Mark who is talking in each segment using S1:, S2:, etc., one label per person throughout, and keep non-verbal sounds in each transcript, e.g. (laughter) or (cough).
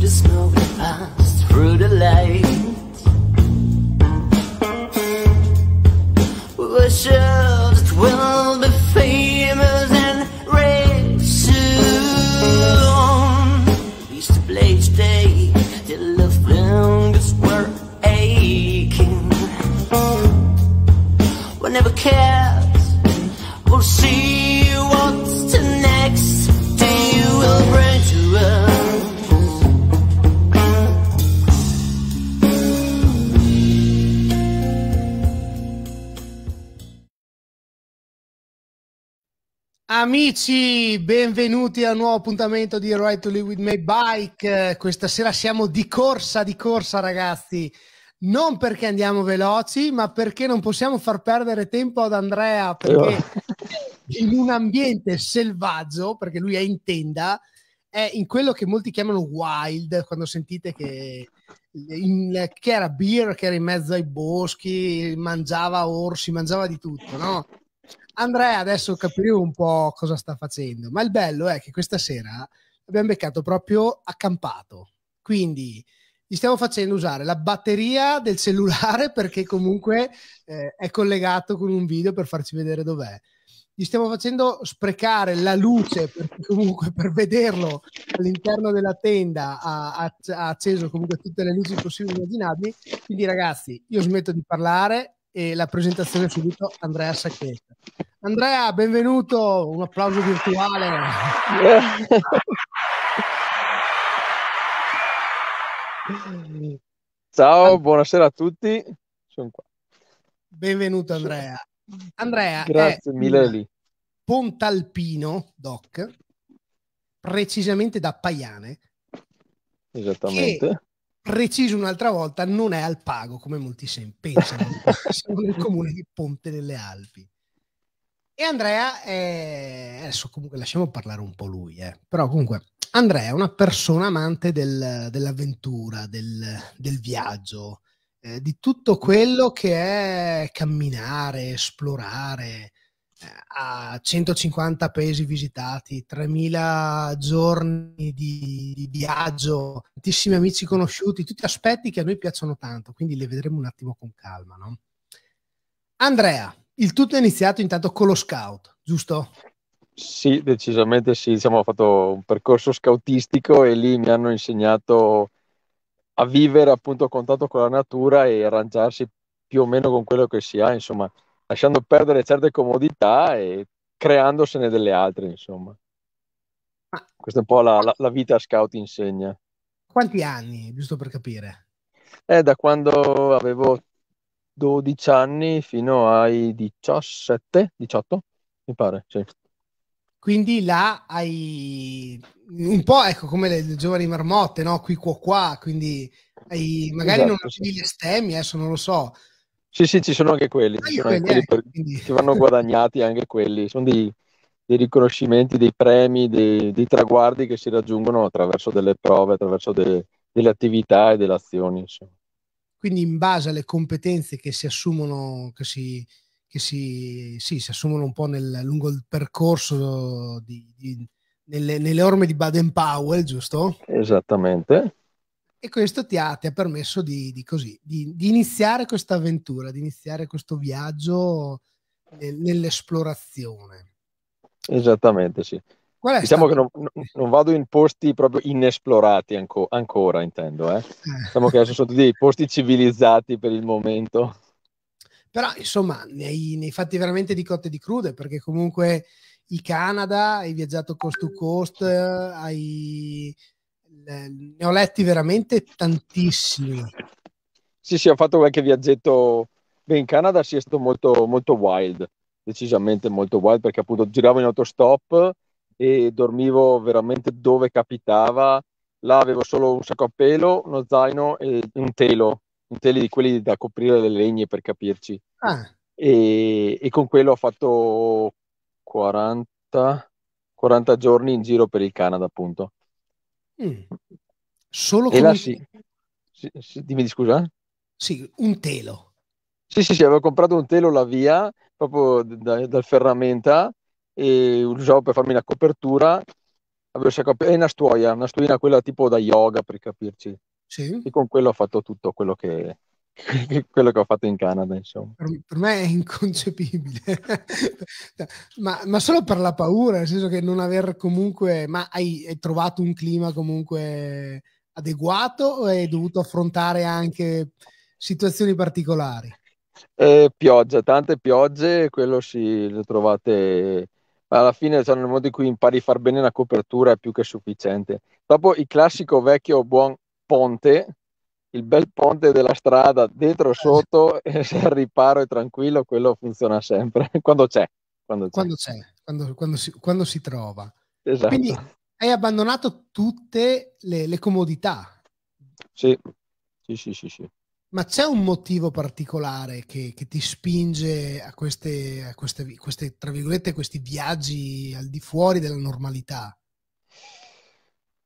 S1: the smoke
S2: Amici, benvenuti a un nuovo appuntamento di Ride to Live with My Bike. Questa sera siamo di corsa, di corsa, ragazzi. Non perché andiamo veloci, ma perché non possiamo far perdere tempo ad Andrea. Perché (laughs) in un ambiente selvaggio, perché lui è in tenda, è in quello che molti chiamano wild. Quando sentite che, in- che era beer, che era in mezzo ai boschi, mangiava orsi, mangiava di tutto, no? Andrea adesso capiremo un po' cosa sta facendo, ma il bello è che questa sera abbiamo beccato proprio accampato, quindi gli stiamo facendo usare la batteria del cellulare (laughs) perché comunque eh, è collegato con un video per farci vedere dov'è. Gli stiamo facendo sprecare la luce perché comunque per vederlo all'interno della tenda ha, ha- ha acceso comunque tutte le luci possibili e immaginabili. Quindi ragazzi, io smetto di parlare e la presentazione subito Andrea Sacchetta. Andrea, benvenuto, un applauso virtuale.
S3: Ciao, buonasera a tutti. Sono qua.
S2: Benvenuto Andrea. Andrea
S3: Grazie
S2: è
S3: mille lì.
S2: pontalpino, doc, precisamente da Paiane,
S3: Esattamente.
S2: Preciso un'altra volta, non è al pago come molti pensano. (laughs) Siamo nel comune di Ponte delle Alpi. E Andrea è... Adesso comunque lasciamo parlare un po' lui, eh. però comunque Andrea è una persona amante del- dell'avventura, del, del viaggio, eh, di tutto quello che è camminare, esplorare. A 150 paesi visitati, 3000 giorni di, di viaggio, tantissimi amici conosciuti, tutti aspetti che a noi piacciono tanto, quindi li vedremo un attimo con calma. No? Andrea, il tutto è iniziato intanto con lo scout, giusto?
S3: Sì, decisamente sì. Diciamo, ho fatto un percorso scoutistico e lì mi hanno insegnato a vivere appunto a contatto con la natura e arrangiarsi più o meno con quello che si ha, insomma, lasciando perdere certe comodità e creandosene delle altre, insomma.
S2: Ma
S3: Questa è un po' la, la- la vita scout insegna.
S2: quanti anni, giusto per capire?
S3: È da quando avevo 12 anni fino ai 17, 18, mi pare, sì.
S2: Quindi là hai un po', ecco, come le, le giovani marmotte, no? Qui, qua, qua, quindi hai, magari non
S3: Esatto, sì.
S2: avevi le stemmi, adesso non lo so.
S3: Sì, sì, ci sono anche quelli,
S2: Anche
S3: sono
S2: quelli,
S3: quelli per-
S2: quindi...
S3: che vanno guadagnati anche quelli. Sono dei, dei riconoscimenti, dei premi, dei, dei traguardi che si raggiungono attraverso delle prove, attraverso de- delle attività e delle azioni, insomma.
S2: quindi in base alle competenze che si assumono, che si, che si, sì, si assumono un po' nel, lungo il percorso di, di- nelle, nelle orme di Baden Powell, giusto?
S3: Esattamente.
S2: E questo ti ha, ti ha permesso di, di così, di, di iniziare questa avventura, di iniziare questo viaggio nel- nell'esplorazione.
S3: Esattamente, sì. Diciamo che
S2: stato?
S3: non, non- non vado in posti proprio inesplorati anco- ancora, intendo, eh.
S2: Eh.
S3: Diciamo che adesso sono tutti dei posti civilizzati per il momento.
S2: Però insomma ne hai, ne hai fatti veramente di cotte e di crude perché comunque il Canada hai viaggiato coast to coast, eh, hai, ne ho letti veramente tantissimi.
S3: Sì, sì, ho fatto qualche viaggetto. Beh, in Canada sì, è stato molto, molto wild, decisamente molto wild, perché appunto giravo in autostop e dormivo veramente dove capitava. Là avevo solo un sacco a pelo, uno zaino e un telo, un telo di quelli da coprire le legne per capirci.
S2: Ah,
S3: E, e con quello ho fatto 40, 40 giorni in giro per il Canada, appunto.
S2: Mm. Solo
S3: E
S2: un,
S3: sì, sì, sì, dimmi di scusa.
S2: sì, un telo.
S3: Sì, sì, sì, avevo comprato un telo la via, proprio da- dal ferramenta, e lo usavo per farmi la copertura è una stuoia, una stuoina quella tipo da yoga per capirci.
S2: Sì.
S3: E con quello ho fatto tutto quello che, (laughs) quello che ho fatto in Canada, insomma.
S2: Per, per me è inconcepibile, (laughs) ma, ma, solo per la paura, nel senso che non aver comunque, ma hai, hai trovato un clima comunque adeguato o hai dovuto affrontare anche situazioni particolari?
S3: Eh, pioggia, tante piogge, quello sì, le trovate alla fine cioè, nel modo in cui impari a far bene una copertura è più che sufficiente. Dopo il classico vecchio buon ponte, il bel ponte della strada dentro sotto, e se al riparo è tranquillo, quello funziona sempre, (laughs) quando c'è. Quando c'è,
S2: quando, c'è, quando, quando, si, quando si, trova.
S3: Esatto.
S2: Quindi hai abbandonato tutte le, le comodità.
S3: Sì. sì, sì, sì, sì.
S2: Ma c'è un motivo particolare che, che ti spinge a, queste, a queste, queste, tra virgolette, questi viaggi al di fuori della normalità?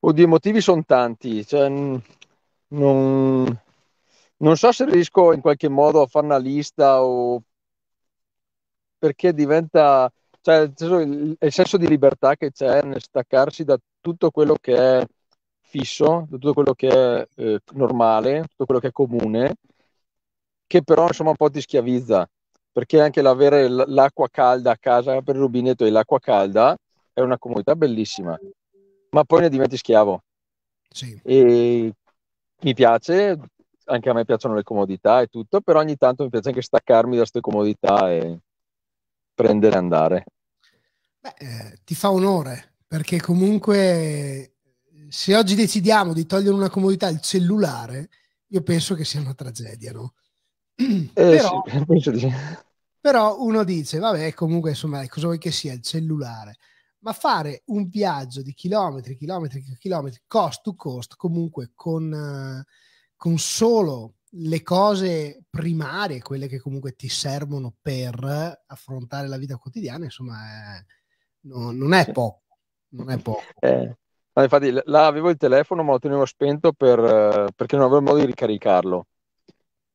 S3: Oddio, i motivi sono tanti. Cioè, non, non so se riesco in qualche modo a fare una lista o perché diventa cioè, il, il senso di libertà che c'è nel staccarsi da tutto quello che è fisso, da tutto quello che è eh, normale, tutto quello che è comune, che però insomma un po' ti schiavizza, perché anche l'avere l'acqua calda a casa per il rubinetto e l'acqua calda è una comodità bellissima, ma poi ne diventi schiavo.
S2: Sì.
S3: E mi piace, anche a me piacciono le comodità e tutto, però ogni tanto mi piace anche staccarmi da queste comodità e prendere e andare.
S2: Beh, eh, ti fa onore, perché comunque se oggi decidiamo di togliere una comodità, il cellulare, io penso che sia una tragedia, no? (clears throat)
S3: Eh, però, (laughs) sì,
S2: però uno dice, vabbè, comunque insomma, cosa vuoi che sia il cellulare? Ma fare un viaggio di chilometri, chilometri, chilometri, cost to cost, comunque con, uh, con solo le cose primarie, quelle che comunque ti servono per affrontare la vita quotidiana, insomma, è, no, non è poco. Non è poco.
S3: Eh, infatti, là avevo il telefono, ma lo tenevo spento per, perché non avevo modo di ricaricarlo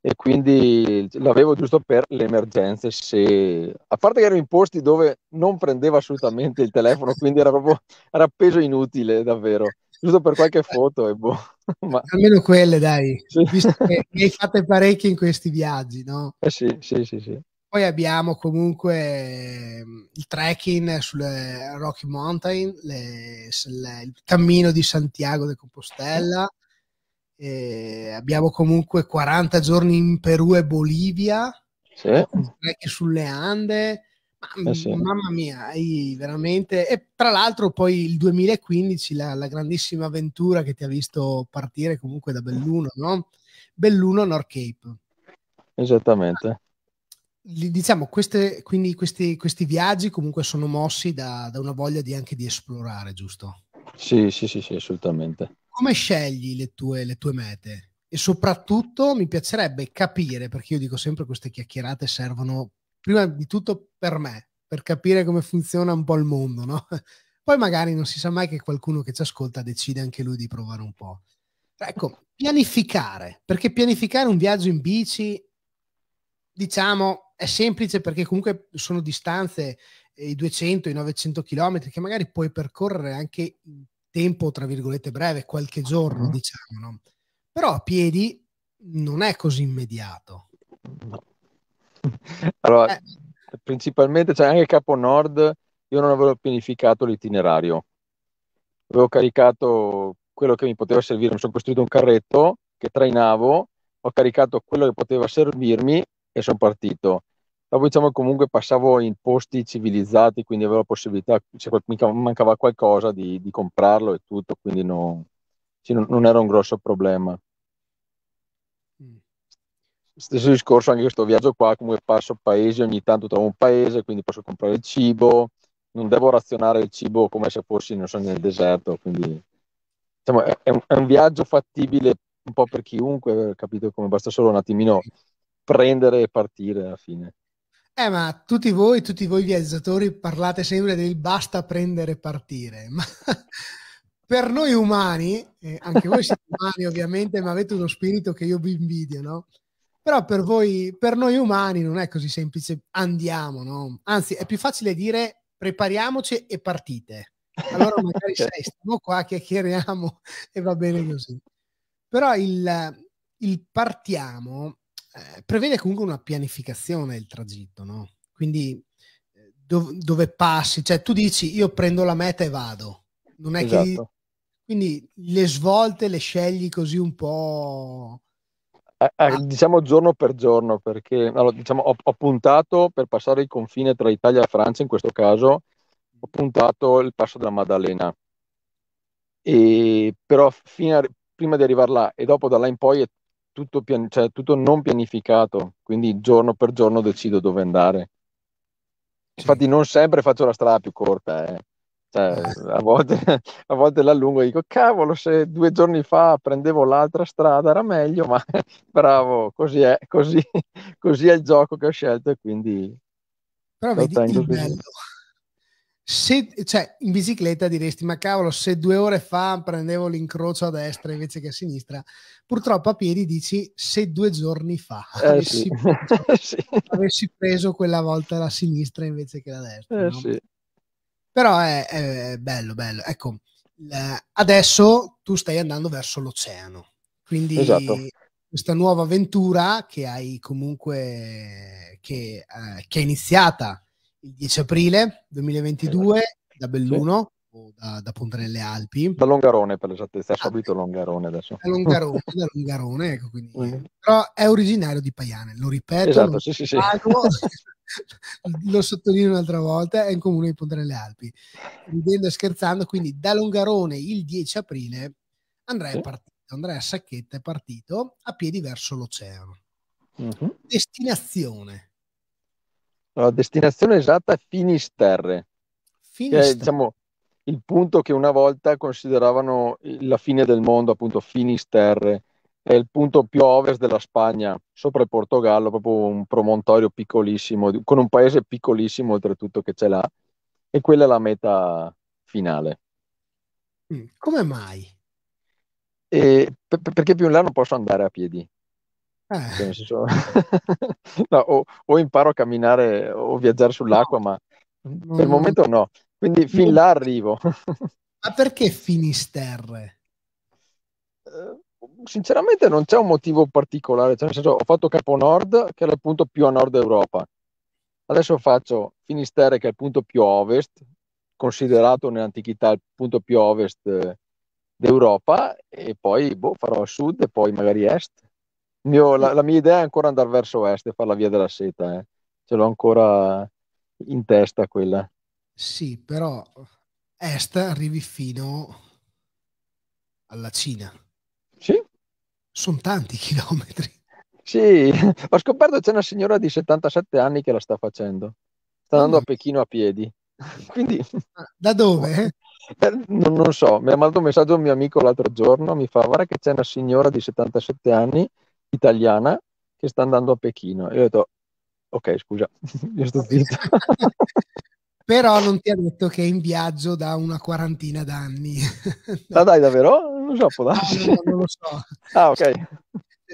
S3: e quindi l'avevo giusto per le emergenze. Se... A parte che ero in posti dove non prendeva assolutamente il telefono, quindi era proprio era appeso inutile, davvero. Giusto per qualche foto e boh. (laughs)
S2: Ma... Almeno quelle, dai. Sì. Visto che ne hai fatte parecchie in questi viaggi, no?
S3: Eh sì, sì, sì, sì.
S2: Poi abbiamo comunque ehm, il trekking sulle Rocky Mountain, le, le, il cammino di Santiago de Compostela. Eh, abbiamo comunque 40 giorni in Perù e Bolivia,
S3: sì. anche
S2: sulle Ande. Ma, eh sì. Mamma mia, veramente. E tra l'altro, poi il 2015, la, la, grandissima avventura che ti ha visto partire comunque da Belluno, no? Belluno North Cape.
S3: Esattamente.
S2: Diciamo, queste, quindi questi, questi viaggi comunque sono mossi da, da una voglia di anche di esplorare, giusto?
S3: Sì, sì, sì, sì, assolutamente
S2: come scegli le tue, le tue mete? E soprattutto mi piacerebbe capire, perché io dico sempre queste chiacchierate servono prima di tutto per me, per capire come funziona un po' il mondo, no? (laughs) Poi magari non si sa mai che qualcuno che ci ascolta decide anche lui di provare un po'. Ecco, pianificare, perché pianificare un viaggio in bici, diciamo, è semplice perché comunque sono distanze, i 200, i 900 km che magari puoi percorrere anche in tempo, tra virgolette, breve, qualche giorno, uh-huh. diciamo, no? Però a piedi non è così immediato.
S3: No. (laughs) Allora, eh. principalmente, cioè anche Capo Nord, io non avevo pianificato l'itinerario. Avevo caricato quello che mi poteva servire, mi sono costruito un carretto che trainavo, ho caricato quello che poteva servirmi e sono partito. Dopo diciamo comunque passavo in posti civilizzati, quindi avevo la possibilità, se mi mancava qualcosa, di, di comprarlo e tutto, quindi no, sì, non, non, era un grosso problema. Mm. Stesso discorso anche questo viaggio qua, comunque passo paesi, ogni tanto trovo un paese, quindi posso comprare il cibo, non devo razionare il cibo come se fossi, non so, nel deserto, quindi diciamo, è, un, è un viaggio fattibile un po' per chiunque, capito? Come basta solo un attimino prendere e partire alla fine.
S2: Eh, ma tutti voi, tutti voi viaggiatori parlate sempre del basta prendere e partire, ma (laughs) per noi umani, eh, anche voi siete umani (laughs) ovviamente, ma avete uno spirito che io vi invidio, no? Però per voi, per noi umani non è così semplice, andiamo, no? Anzi, è più facile dire prepariamoci e partite. Allora magari (laughs) sai, stiamo qua, chiacchieriamo e va bene così. Però il, il partiamo eh, prevede comunque una pianificazione del tragitto, no? Quindi eh, dov- dove passi, cioè tu dici io prendo la meta e vado, non è esatto. che... Quindi le svolte le scegli così un po'...
S3: Eh, eh, diciamo giorno per giorno, perché allora, diciamo, ho, ho, puntato per passare il confine tra Italia e Francia, in questo caso, ho puntato il passo della Maddalena. E, però a, prima di arrivare là e dopo da là in poi è tutto, pian- cioè, tutto non pianificato, quindi giorno per giorno decido dove andare. Infatti non sempre faccio la strada più corta, eh. cioè, (laughs) a, volte, a volte l'allungo e dico cavolo se due giorni fa prendevo l'altra strada era meglio, ma (laughs) bravo, così è, così, così è il gioco che ho scelto e quindi...
S2: Però vedi il bello, se, cioè, in bicicletta diresti, ma cavolo, se due ore fa prendevo l'incrocio a destra invece che a sinistra, purtroppo a piedi dici, se due giorni fa
S3: eh, avessi, sì.
S2: preso, (laughs) sì. avessi, preso, quella volta la sinistra invece che la destra.
S3: Eh,
S2: no?
S3: sì.
S2: Però è, è, bello, bello. Ecco, adesso tu stai andando verso l'oceano, quindi
S3: esatto.
S2: questa nuova avventura che hai comunque, che, eh, che è iniziata il 10 aprile 2022 da Belluno sì. o da, da, Ponte nelle Alpi.
S3: Da Longarone per l'esattezza, è subito ah, Longarone adesso.
S2: Da Longarone, da Longarone ecco, quindi, (laughs) mm. però è originario di Paiane, lo ripeto.
S3: Esatto, sì, sì, sì. (laughs) (laughs)
S2: lo sottolineo un'altra volta, è in comune di Ponte nelle Alpi. Ridendo e scherzando, quindi da Longarone il 10 aprile Andrea sì. è partito, Andrea Sacchetta è partito a piedi verso l'oceano. Mm-hmm. Destinazione
S3: la destinazione esatta è Finisterre,
S2: Finisterre.
S3: che è diciamo, il punto che una volta consideravano la fine del mondo, appunto Finisterre, è il punto più a ovest della Spagna, sopra il Portogallo, proprio un promontorio piccolissimo, con un paese piccolissimo oltretutto che c'è là, e quella è la meta finale.
S2: Mm, come mai?
S3: E, per, perché più in là non posso andare a piedi.
S2: Eh.
S3: Cioè, senso... (laughs) no, o, o, imparo a camminare o viaggiare sull'acqua, no. ma no, per il momento no. Quindi fin là arrivo. (laughs)
S2: ma perché Finisterre?
S3: Uh, sinceramente non c'è un motivo particolare, cioè, nel senso, ho fatto Capo Nord, che era il punto più a nord Europa. Adesso faccio Finisterre, che è il punto più a ovest, considerato nell'antichità il punto più a ovest eh, d'Europa, e poi boh, farò a sud e poi magari est mio, la, la, mia idea è ancora andare verso est e fare la via della seta, eh. ce l'ho ancora in testa quella.
S2: Sì, però est arrivi fino alla Cina.
S3: Sì.
S2: Sono tanti (laughs) chilometri.
S3: Sì, ho scoperto che c'è una signora di 77 anni che la sta facendo. Sta andando a Pechino a piedi. (laughs) Quindi...
S2: Ah, da dove? (laughs)
S3: Eh, non, non, so, mi ha mandato un messaggio un mio amico l'altro giorno, mi fa guarda che c'è una signora di 77 anni italiana che sta andando a Pechino. E io ho detto, ok, scusa, (laughs) io sto zitto. (laughs)
S2: Però non ti ha detto che è in viaggio da una quarantina d'anni.
S3: no. (laughs) Ah dai, davvero? Non so, può darsi.
S2: No, no, non lo so.
S3: ah, ok.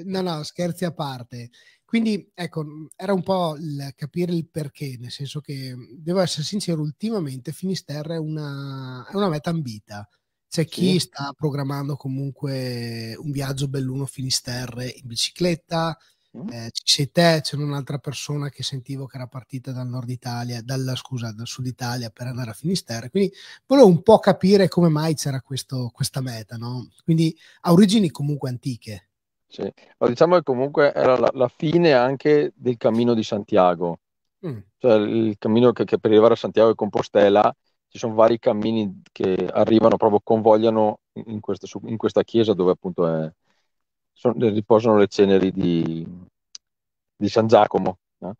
S2: No, no, scherzi a parte. Quindi, ecco, era un po' il capire il perché, nel senso che, devo essere sincero, ultimamente Finisterre è una, è una meta ambita c'è chi sì. sta programmando comunque un viaggio belluno Finisterre in bicicletta, mm. eh, ci sei te, c'è un'altra persona che sentivo che era partita dal nord Italia, dalla, scusa, dal sud Italia per andare a Finisterre, quindi volevo un po' capire come mai c'era questo, questa meta, no? Quindi ha origini comunque antiche.
S3: Sì, ma diciamo che comunque era la, la fine anche del cammino di Santiago, mm. cioè il cammino che, che per arrivare a Santiago e Compostela ci sono vari cammini che arrivano, proprio convogliano in questa, in questa chiesa dove appunto è, sono, riposano le ceneri di, di San Giacomo. No?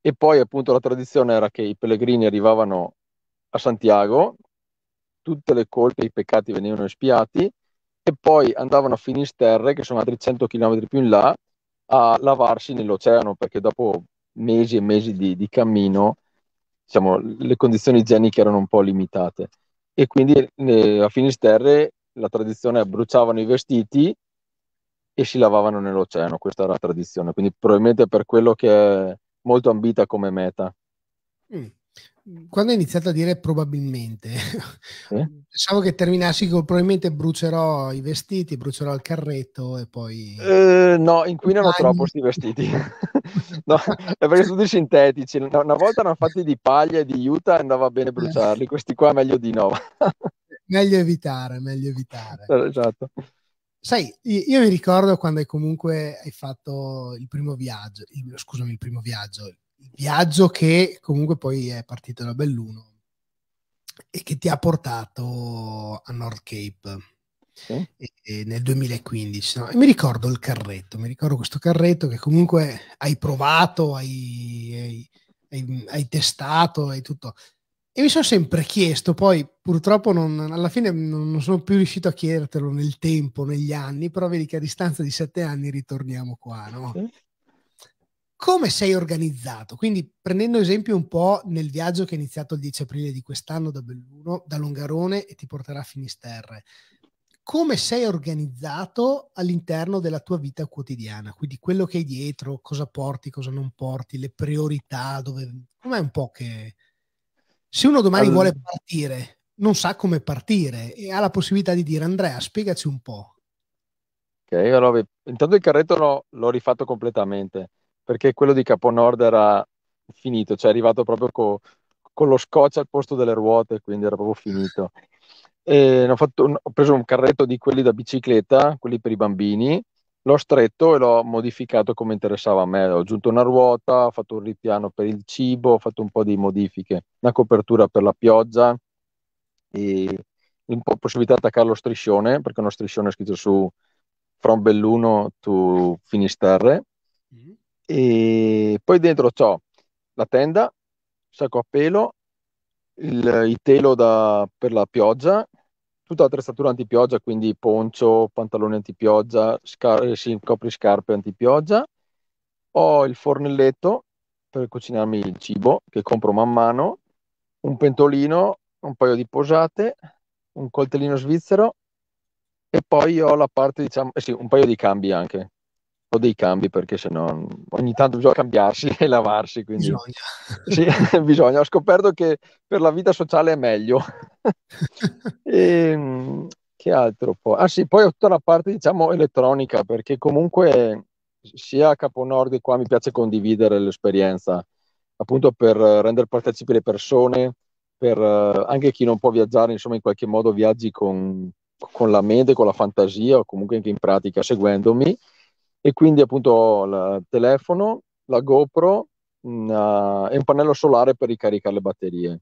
S3: E poi appunto la tradizione era che i pellegrini arrivavano a Santiago, tutte le colpe e i peccati venivano espiati e poi andavano a Finisterre, che sono altri 100 km più in là, a lavarsi nell'oceano, perché dopo mesi e mesi di, di cammino diciamo, le condizioni igieniche erano un po' limitate e quindi eh, a Finisterre la tradizione è bruciavano i vestiti e si lavavano nell'oceano, questa era la tradizione, quindi probabilmente per quello che è molto ambita come meta.
S2: Mm. Quando hai iniziato a dire probabilmente, (laughs)
S3: Eh?
S2: pensavo che terminassi con probabilmente brucerò i vestiti, brucerò il carretto e poi...
S3: Eh, no, inquinano troppo sti vestiti. (laughs) No, è perché sono tutti sintetici. Una volta erano fatti di paglia e di juta andava bene bruciarli. Questi qua meglio di no. (laughs)
S2: Meglio evitare, meglio evitare.
S3: Esatto.
S2: Sai, io, mi ricordo quando hai comunque hai fatto il primo viaggio, il- scusami, il primo viaggio, viaggio che comunque poi è partito da Belluno e che ti ha portato a North Cape
S3: Sì.
S2: e- e nel 2015. no? E mi ricordo il carretto, mi ricordo questo carretto che comunque hai provato, hai, hai- hai- hai testato, hai tutto. E mi sono sempre chiesto, poi purtroppo non- alla fine non, non sono più riuscito a chiedertelo nel tempo, negli anni, però vedi che a distanza di sette anni ritorniamo qua, no?
S3: Sì.
S2: Come sei organizzato? Quindi prendendo esempio un po' nel viaggio che è iniziato il 10 aprile di quest'anno da Belluno, da Longarone e ti porterà a Finisterre. Come sei organizzato all'interno della tua vita quotidiana? Quindi quello che hai dietro, cosa porti, cosa non porti, le priorità, dove... Com'è un po' che... Se uno domani
S3: All-
S2: vuole partire, non sa come partire e ha la possibilità di dire Andrea, spiegaci un po'.
S3: Ok, allora, intanto il carretto l'ho, l'ho rifatto completamente perché quello di Caponord era finito, cioè è arrivato proprio co- con lo scotch al posto delle ruote, quindi era proprio finito. E ho, fatto ho preso un carretto di quelli da bicicletta, quelli per i bambini, l'ho stretto e l'ho modificato come interessava a me. Ho aggiunto una ruota, ho fatto un ripiano per il cibo, ho fatto un po' di modifiche, una copertura per la pioggia e un po' possibilità di attaccare lo striscione, perché uno striscione è scritto su From Belluno to Finisterre. E poi dentro c'ho la tenda, sacco a pelo, il, il telo da- per la pioggia, tutta l'attrezzatura antipioggia, quindi poncio, pantaloni antipioggia, scar- eh, sì, copriscarpe antipioggia. Ho il fornelletto per cucinarmi il cibo che compro man mano, un pentolino, un paio di posate, un coltellino svizzero e poi ho la parte, diciamo, eh sì, un paio di cambi anche. Dei cambi perché sennò ogni tanto bisogna cambiarsi (laughs) e lavarsi, quindi
S2: Bisogna.
S3: sì, (laughs) bisogna. Ho scoperto che per la vita sociale è meglio. (laughs) E, che altro poi? Ah sì, poi ho tutta la parte, diciamo, elettronica, perché comunque sia a Caponord che qua mi piace condividere l'esperienza, appunto per rendere partecipi le persone, per eh, anche chi non può viaggiare, insomma, in qualche modo viaggi con, con la mente, con la fantasia o comunque anche in pratica seguendomi. E quindi appunto ho il telefono, la GoPro una- e un pannello solare per ricaricare le batterie.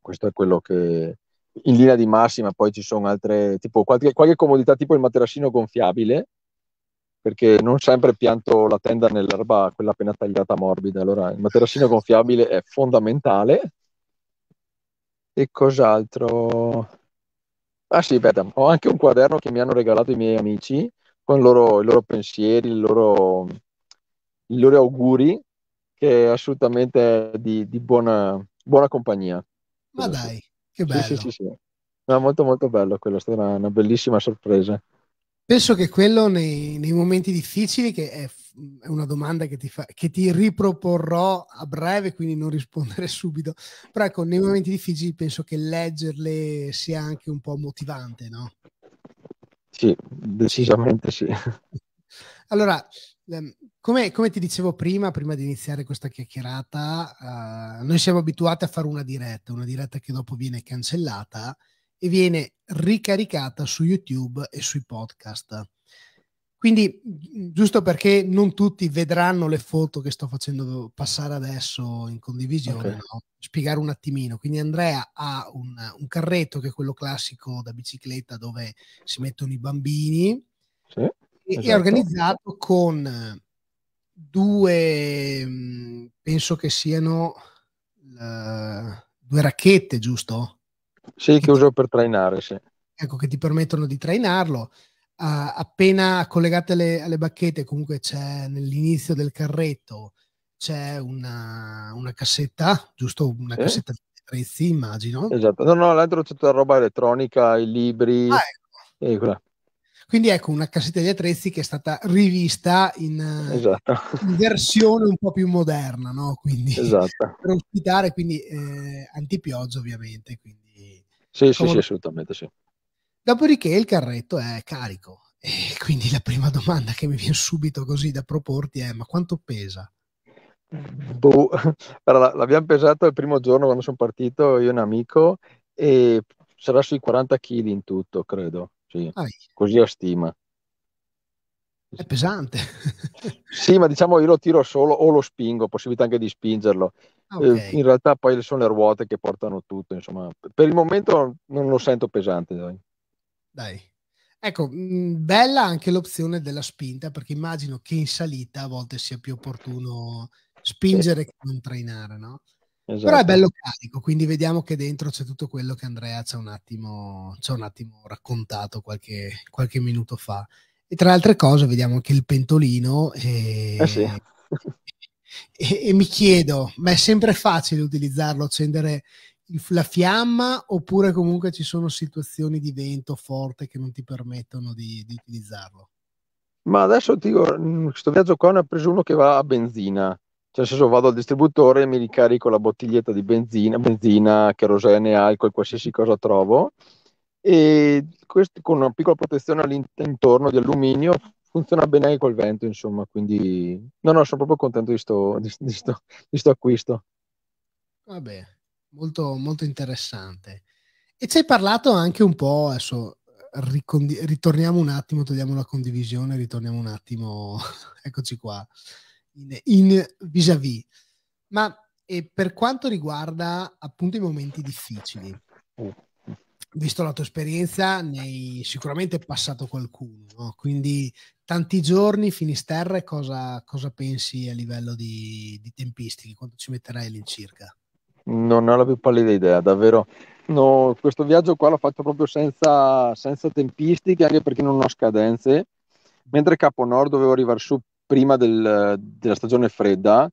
S3: Questo è quello che in linea di massima, poi ci sono altre, tipo qualche, qualche comodità tipo il materassino gonfiabile, perché non sempre pianto la tenda nell'erba, quella appena tagliata morbida, allora il materassino gonfiabile è fondamentale. E cos'altro? Ah sì, aspetta, ho anche un quaderno che mi hanno regalato i miei amici con i loro, i loro pensieri, i loro, i loro auguri, che è assolutamente di, di buona, buona compagnia.
S2: Ma dai, che bello.
S3: Sì, sì, sì, sì. No, molto molto bello quello, è stata una, una bellissima sorpresa.
S2: Penso che quello nei, nei momenti difficili, che è, è una domanda che ti, fa, che ti riproporrò a breve, quindi non rispondere (laughs) subito, però ecco, nei momenti difficili penso che leggerle sia anche un po' motivante, no?
S3: Sì, decisamente sì. (laughs)
S2: Allora, ehm, come, come ti dicevo prima, prima di iniziare questa chiacchierata, eh, noi siamo abituati a fare una diretta, una diretta che dopo viene cancellata e viene ricaricata su YouTube e sui podcast. Quindi, giusto perché non tutti vedranno le foto che sto facendo passare adesso in condivisione,
S3: Ok.
S2: no? spiegare un attimino. Quindi Andrea ha un, un carretto che è quello classico da bicicletta dove si mettono i bambini
S3: Sì,
S2: e è
S3: esatto.
S2: organizzato con due, penso che siano eh, due racchette, giusto?
S3: Sì, che uso per trainare, sì.
S2: Ecco, che ti permettono di trainarlo. Ah, appena collegate alle, alle bacchette, comunque c'è nell'inizio del carretto c'è una, una cassetta, giusto? Una
S3: Sì.
S2: cassetta di attrezzi, immagino.
S3: Esatto. No, no, là dentro c'è tutta la roba elettronica, i libri
S2: Ah, ecco. Quindi ecco una cassetta di attrezzi che è stata rivista in,
S3: esatto.
S2: in versione un po' più moderna, no? Quindi
S3: esatto.
S2: per ospitare, quindi eh, antipioggia ovviamente. Quindi,
S3: sì, sì, sì, assolutamente sì.
S2: Dopodiché il carretto è carico. E (laughs) quindi la prima domanda che mi viene subito così da proporti è: ma quanto pesa?
S3: Boh, (laughs) allora, l'abbiamo pesato il primo giorno quando sono partito io e un amico e sarà sui 40 kg in tutto, credo. Sì. Così a stima.
S2: È pesante. (laughs)
S3: sì, ma diciamo io lo tiro solo o lo spingo, possibilità anche di spingerlo. Ah, okay. Eh, in realtà poi sono le ruote che portano tutto, insomma. Per il momento non lo sento pesante. Dai.
S2: Dai. Ecco, mh, bella anche l'opzione della spinta, perché immagino che in salita a volte sia più opportuno spingere che non trainare, no? Esatto. Però è esatto. bello carico, quindi vediamo che dentro c'è tutto quello che Andrea ci ha un attimo, un attimo raccontato qualche, qualche, minuto fa. E tra le altre cose vediamo anche il pentolino e,
S3: eh sì. (laughs)
S2: e, e, mi chiedo, ma è sempre facile utilizzarlo, accendere la fiamma oppure comunque ci sono situazioni di vento forte che non ti permettono di, di utilizzarlo?
S3: Ma adesso ti dico, questo viaggio qua ne ho preso uno che va a benzina cioè, nel senso, vado al distributore e mi ricarico la bottiglietta di benzina, benzina, kerosene, alcol, qualsiasi cosa trovo. E questo, con una piccola protezione all'intorno di alluminio funziona bene anche col vento, insomma. Quindi, no, no, sono proprio contento di sto, di, di sto, di sto acquisto.
S2: Vabbè, molto, molto interessante. E ci hai parlato anche un po', adesso ricondi- ritorniamo un attimo, togliamo la condivisione, ritorniamo un attimo, (laughs) eccoci qua in, in vis-à-vis. Ma per quanto riguarda appunto i momenti difficili, visto la tua esperienza, ne hai sicuramente passato qualcuno, no? quindi tanti giorni, Finisterre, cosa, cosa pensi a livello di, di tempistiche? Quanto ci metterai all'incirca?
S3: Non ho la più pallida idea, davvero. No, questo viaggio qua lo faccio proprio senza, senza tempistiche, anche perché non ho scadenze. Mentre Capo Nord dovevo arrivare su prima del, della stagione fredda.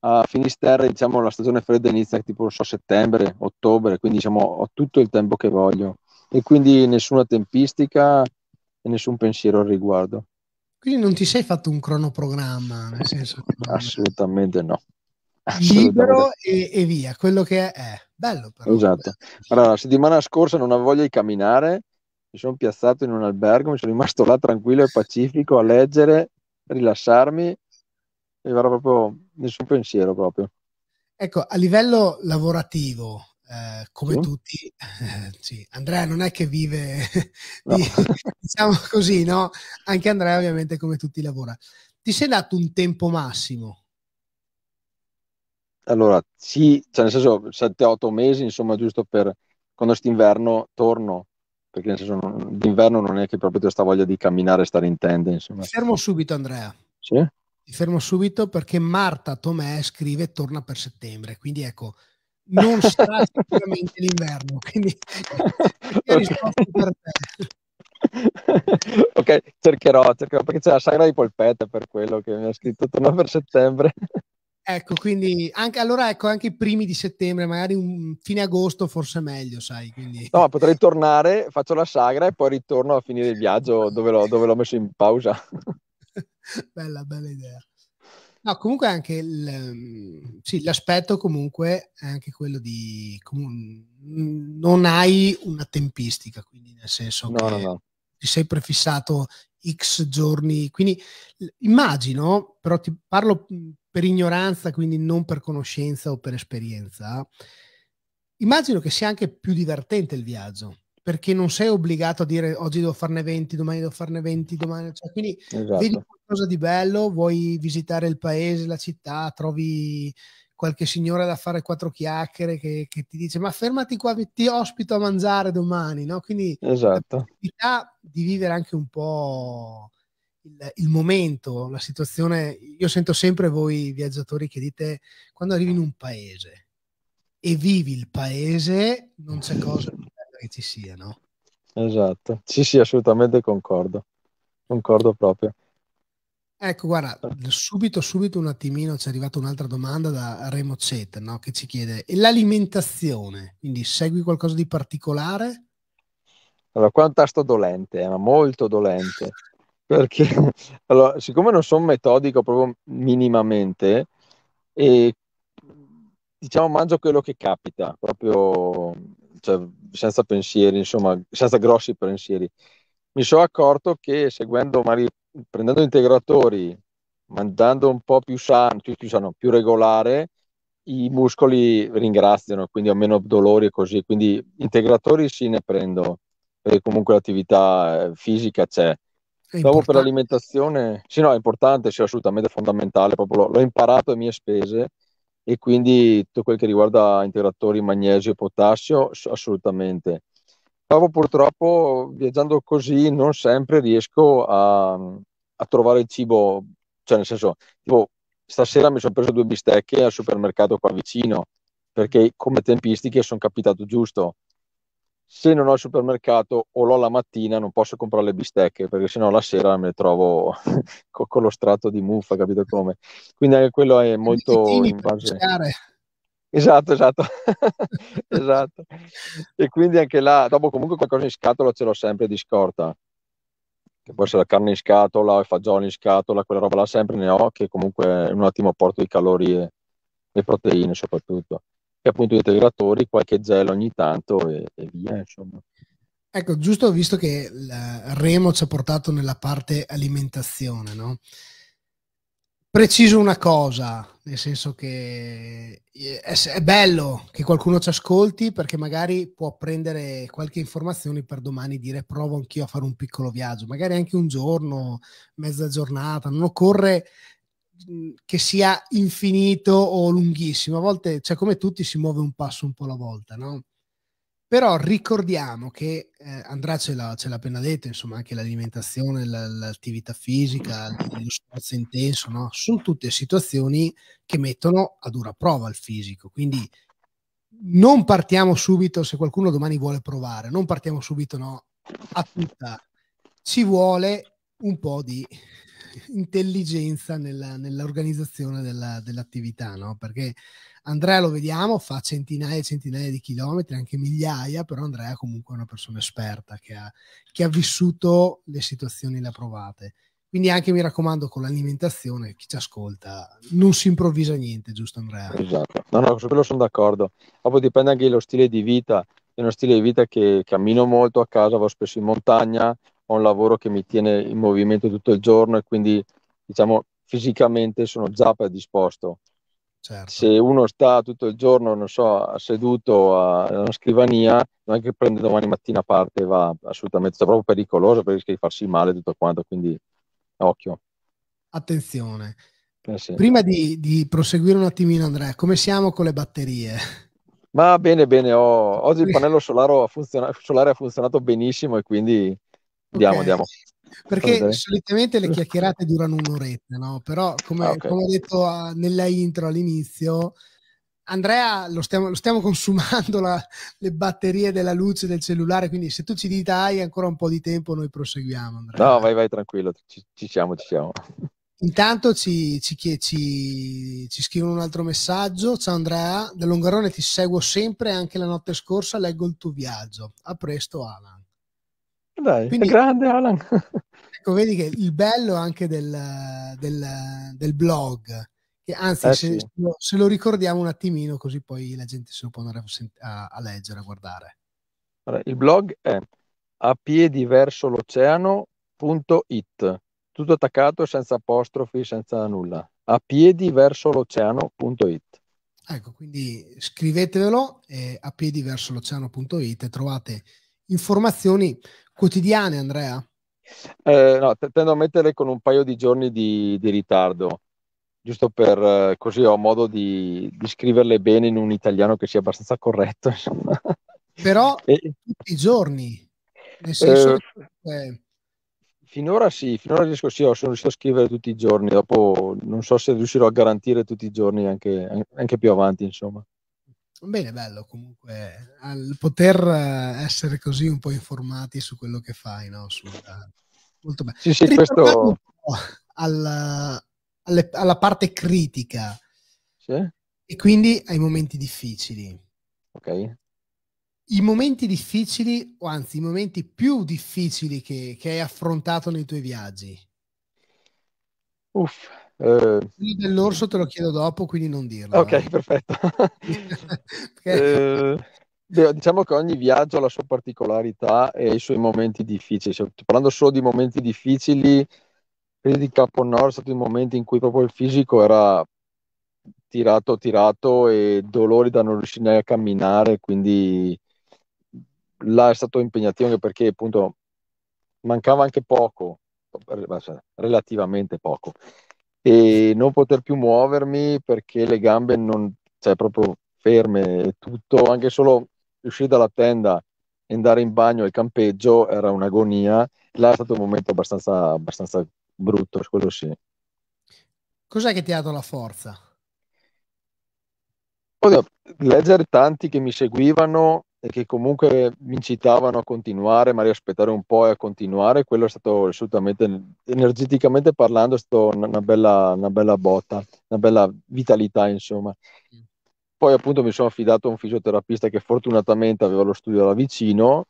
S3: A Finisterre, diciamo, la stagione fredda inizia tipo so, settembre, ottobre, quindi diciamo, ho tutto il tempo che voglio e quindi nessuna tempistica e nessun pensiero al riguardo.
S2: Quindi non ti sei fatto un cronoprogramma, nel senso che.
S3: Assolutamente no.
S2: Libero e, e, via, quello che è, è. bello però.
S3: Esatto. Allora, la settimana scorsa non avevo voglia di camminare, mi sono piazzato in un albergo, mi sono rimasto là tranquillo e pacifico a leggere rilassarmi e avrò proprio nessun pensiero proprio.
S2: Ecco, a livello lavorativo, eh, come sì. tutti, eh, (laughs) sì. Andrea non è che vive, (laughs) no. di, (laughs) diciamo così, no? Anche Andrea ovviamente come tutti lavora. Ti sei dato un tempo massimo?
S3: Allora, sì, cioè nel senso 7-8 mesi, insomma, giusto per quando st'inverno torno perché nel senso non, d'inverno non è che proprio questa voglia di camminare e stare in tende. Insomma.
S2: Ti fermo subito, Andrea.
S3: Sì?
S2: Ti fermo subito perché Marta Tomè scrive torna per settembre, quindi ecco, non sarà (laughs) sicuramente l'inverno, quindi (laughs) risposto per te.
S3: ok, cercherò, cercherò perché c'è la sagra di polpette per quello che mi ha scritto torna per settembre.
S2: Ecco, quindi anche, allora ecco, anche i primi di settembre, magari un fine agosto forse meglio, sai. Quindi...
S3: No, potrei tornare, faccio la sagra e poi ritorno a finire il viaggio dove l'ho, dove l'ho messo in pausa. (laughs)
S2: bella, bella idea. No, comunque anche il, sì, l'aspetto comunque è anche quello di comun- non hai una tempistica, quindi nel senso
S3: no,
S2: che
S3: no, no.
S2: ti sei prefissato X giorni, quindi immagino, però ti parlo per ignoranza, quindi non per conoscenza o per esperienza, immagino che sia anche più divertente il viaggio perché non sei obbligato a dire oggi devo farne 20, domani devo farne 20, domani... Cioè, quindi esatto. vedi qualcosa di bello, vuoi visitare il paese, la città, trovi qualche signora da fare quattro chiacchiere che, che ti dice ma fermati qua, ti ospito a mangiare domani, no? Quindi
S3: esatto.
S2: la possibilità di vivere anche un po' il, il, momento, la situazione. Io sento sempre voi viaggiatori che dite quando arrivi in un paese e vivi il paese, non c'è cosa più bella che ci sia, no?
S3: Esatto, sì, sì, assolutamente concordo, concordo proprio.
S2: Ecco, guarda, subito, subito un attimino ci è arrivata un'altra domanda da Remo Chet, no? che ci chiede, l'alimentazione? Quindi segui qualcosa di particolare?
S3: Allora, qua è un tasto dolente, eh, molto dolente, perché (laughs) allora, siccome non sono metodico proprio minimamente, e diciamo mangio quello che capita, proprio cioè, senza pensieri, insomma, senza grossi pensieri. Mi sono accorto che seguendo, magari prendendo integratori, mandando un po' più sano, più, più, sano, più regolare, i muscoli ringraziano, quindi ho meno dolori e così. Quindi integratori sì ne prendo, perché comunque l'attività eh, fisica c'è. Dopo per l'alimentazione, sì, no, è importante, sì, assolutamente fondamentale, proprio l'ho, l'ho imparato a mie spese e quindi tutto quel che riguarda integratori magnesio e potassio, assolutamente. Proprio purtroppo viaggiando così non sempre riesco a, a trovare il cibo, cioè nel senso, tipo stasera mi sono preso due bistecche al supermercato qua vicino, perché come tempistiche sono capitato giusto se non ho il supermercato o l'ho la mattina non posso comprare le bistecche perché sennò la sera me le trovo (laughs) con, con lo strato di muffa, capito come? Quindi anche quello è molto in base... Esatto, esatto. (laughs) esatto. E quindi anche là, dopo comunque qualcosa in scatola ce l'ho sempre di scorta. Che può essere la carne in scatola, il fagioli in scatola, quella roba là sempre ne ho, che comunque è un ottimo apporto di calorie e proteine soprattutto e appunto integratori, qualche gel ogni tanto e, e via, insomma.
S2: Ecco, giusto visto che il Remo ci ha portato nella parte alimentazione, no? Preciso una cosa, nel senso che è, bello che qualcuno ci ascolti perché magari può prendere qualche informazione per domani dire provo anch'io a fare un piccolo viaggio, magari anche un giorno, mezza giornata, non occorre che sia infinito o lunghissimo, a volte, cioè come tutti, si muove un passo un po' alla volta, no? Però ricordiamo che eh, Andrea ce l'ha, ce l'ha, appena detto, insomma, anche l'alimentazione, la, l'attività fisica, lo sforzo intenso, no? Sono tutte situazioni che mettono a dura prova il fisico. Quindi non partiamo subito, se qualcuno domani vuole provare, non partiamo subito no, a tutta. Ci vuole un po' di intelligenza nella, nell'organizzazione della, dell'attività, no? Perché Andrea lo vediamo, fa centinaia e centinaia di chilometri, anche migliaia, però Andrea comunque è una persona esperta che ha, che ha vissuto le situazioni le ha provate. Quindi anche mi raccomando con l'alimentazione, chi ci ascolta, non si improvvisa niente, giusto Andrea?
S3: Esatto, no, no, su quello sono d'accordo. Dopo dipende anche dallo stile di vita, è uno stile di vita che cammino molto a casa, vado spesso in montagna, ho un lavoro che mi tiene in movimento tutto il giorno e quindi diciamo fisicamente sono già predisposto. Certo. Se uno sta tutto il giorno, non so, seduto a una scrivania, non è che prende domani mattina a parte e va assolutamente, è proprio pericoloso perché rischia di farsi male tutto quanto, quindi occhio.
S2: Attenzione. Eh sì. Prima di, di, proseguire un attimino, Andrea, come siamo con le batterie?
S3: Ma bene, bene, ho, oggi il pannello solare ha, funzionato, solare ha funzionato benissimo e quindi Andiamo, okay. andiamo.
S2: Perché solitamente le chiacchierate durano un'oretta, no? Però, come, ah, okay. come ho detto uh, nella intro all'inizio, Andrea lo stiamo, lo stiamo (laughs) consumando la, le batterie della luce del cellulare, quindi se tu ci dite hai ancora un po' di tempo, noi proseguiamo. Andrea.
S3: No, vai, vai tranquillo, ci, ci siamo, ci siamo.
S2: Intanto ci, ci, ci, ci, scrivono un altro messaggio. Ciao Andrea, da Longarone ti seguo sempre, anche la notte scorsa leggo il tuo viaggio. A presto Alan.
S3: Dai, Quindi, è grande Alan. (laughs)
S2: ecco, vedi che il bello anche del, del, del blog, che anzi eh, se, sì. se, lo ricordiamo un attimino così poi la gente se lo può andare a, a leggere, a guardare.
S3: Allora, il blog è a piedi verso l'oceano.it, tutto attaccato senza apostrofi, senza nulla. A piedi verso l'oceano.it.
S2: Ecco, quindi scrivetevelo eh, a piedi verso l'oceano.it e trovate informazioni quotidiane, Andrea?
S3: Eh, no, tendo a mettere con un paio di giorni di, di ritardo, giusto per eh, così ho modo di, di, scriverle bene in un italiano che sia abbastanza corretto. Insomma.
S2: Però e, tutti i giorni, nel senso eh, che...
S3: Finora sì, finora riesco, sì, sono riuscito a scrivere tutti i giorni, dopo non so se riuscirò a garantire tutti i giorni anche, anche più avanti, insomma.
S2: Bene, bello comunque al poter eh, essere così un po' informati su quello che fai, no? Su, uh, molto bello.
S3: Sì, sì, questo...
S2: alla, alle, alla parte critica
S3: sì?
S2: e quindi ai momenti difficili.
S3: Ok.
S2: i momenti difficili, o anzi i momenti più difficili che, che hai affrontato nei tuoi viaggi?
S3: Uff, eh,
S2: dell'orso te lo chiedo dopo, quindi non dirlo.
S3: ok,
S2: eh.
S3: perfetto. (laughs) Eh, diciamo che ogni viaggio ha la sua particolarità e i suoi momenti difficili. Se- parlando solo di momenti difficili, quelli di Capo Nord, sono stati momenti in cui proprio il fisico era tirato, tirato e dolori da non riuscire a camminare, quindi là è stato impegnativo anche perché appunto mancava anche poco, relativamente poco, e non poter più muovermi perché le gambe non, cioè proprio ferme e tutto, anche solo uscire dalla tenda e andare in bagno al campeggio era un'agonia. Là è stato un momento abbastanza, abbastanza brutto, quello sì.
S2: Cos'è che ti ha dato la forza?
S3: Oddio, leggere tanti che mi seguivano e che comunque mi incitavano a continuare, magari aspettare un po' e a continuare, quello è stato assolutamente, energeticamente parlando, è stata una, bella, una bella botta, una bella vitalità, insomma. Poi appunto mi sono affidato a un fisioterapista che fortunatamente aveva lo studio là vicino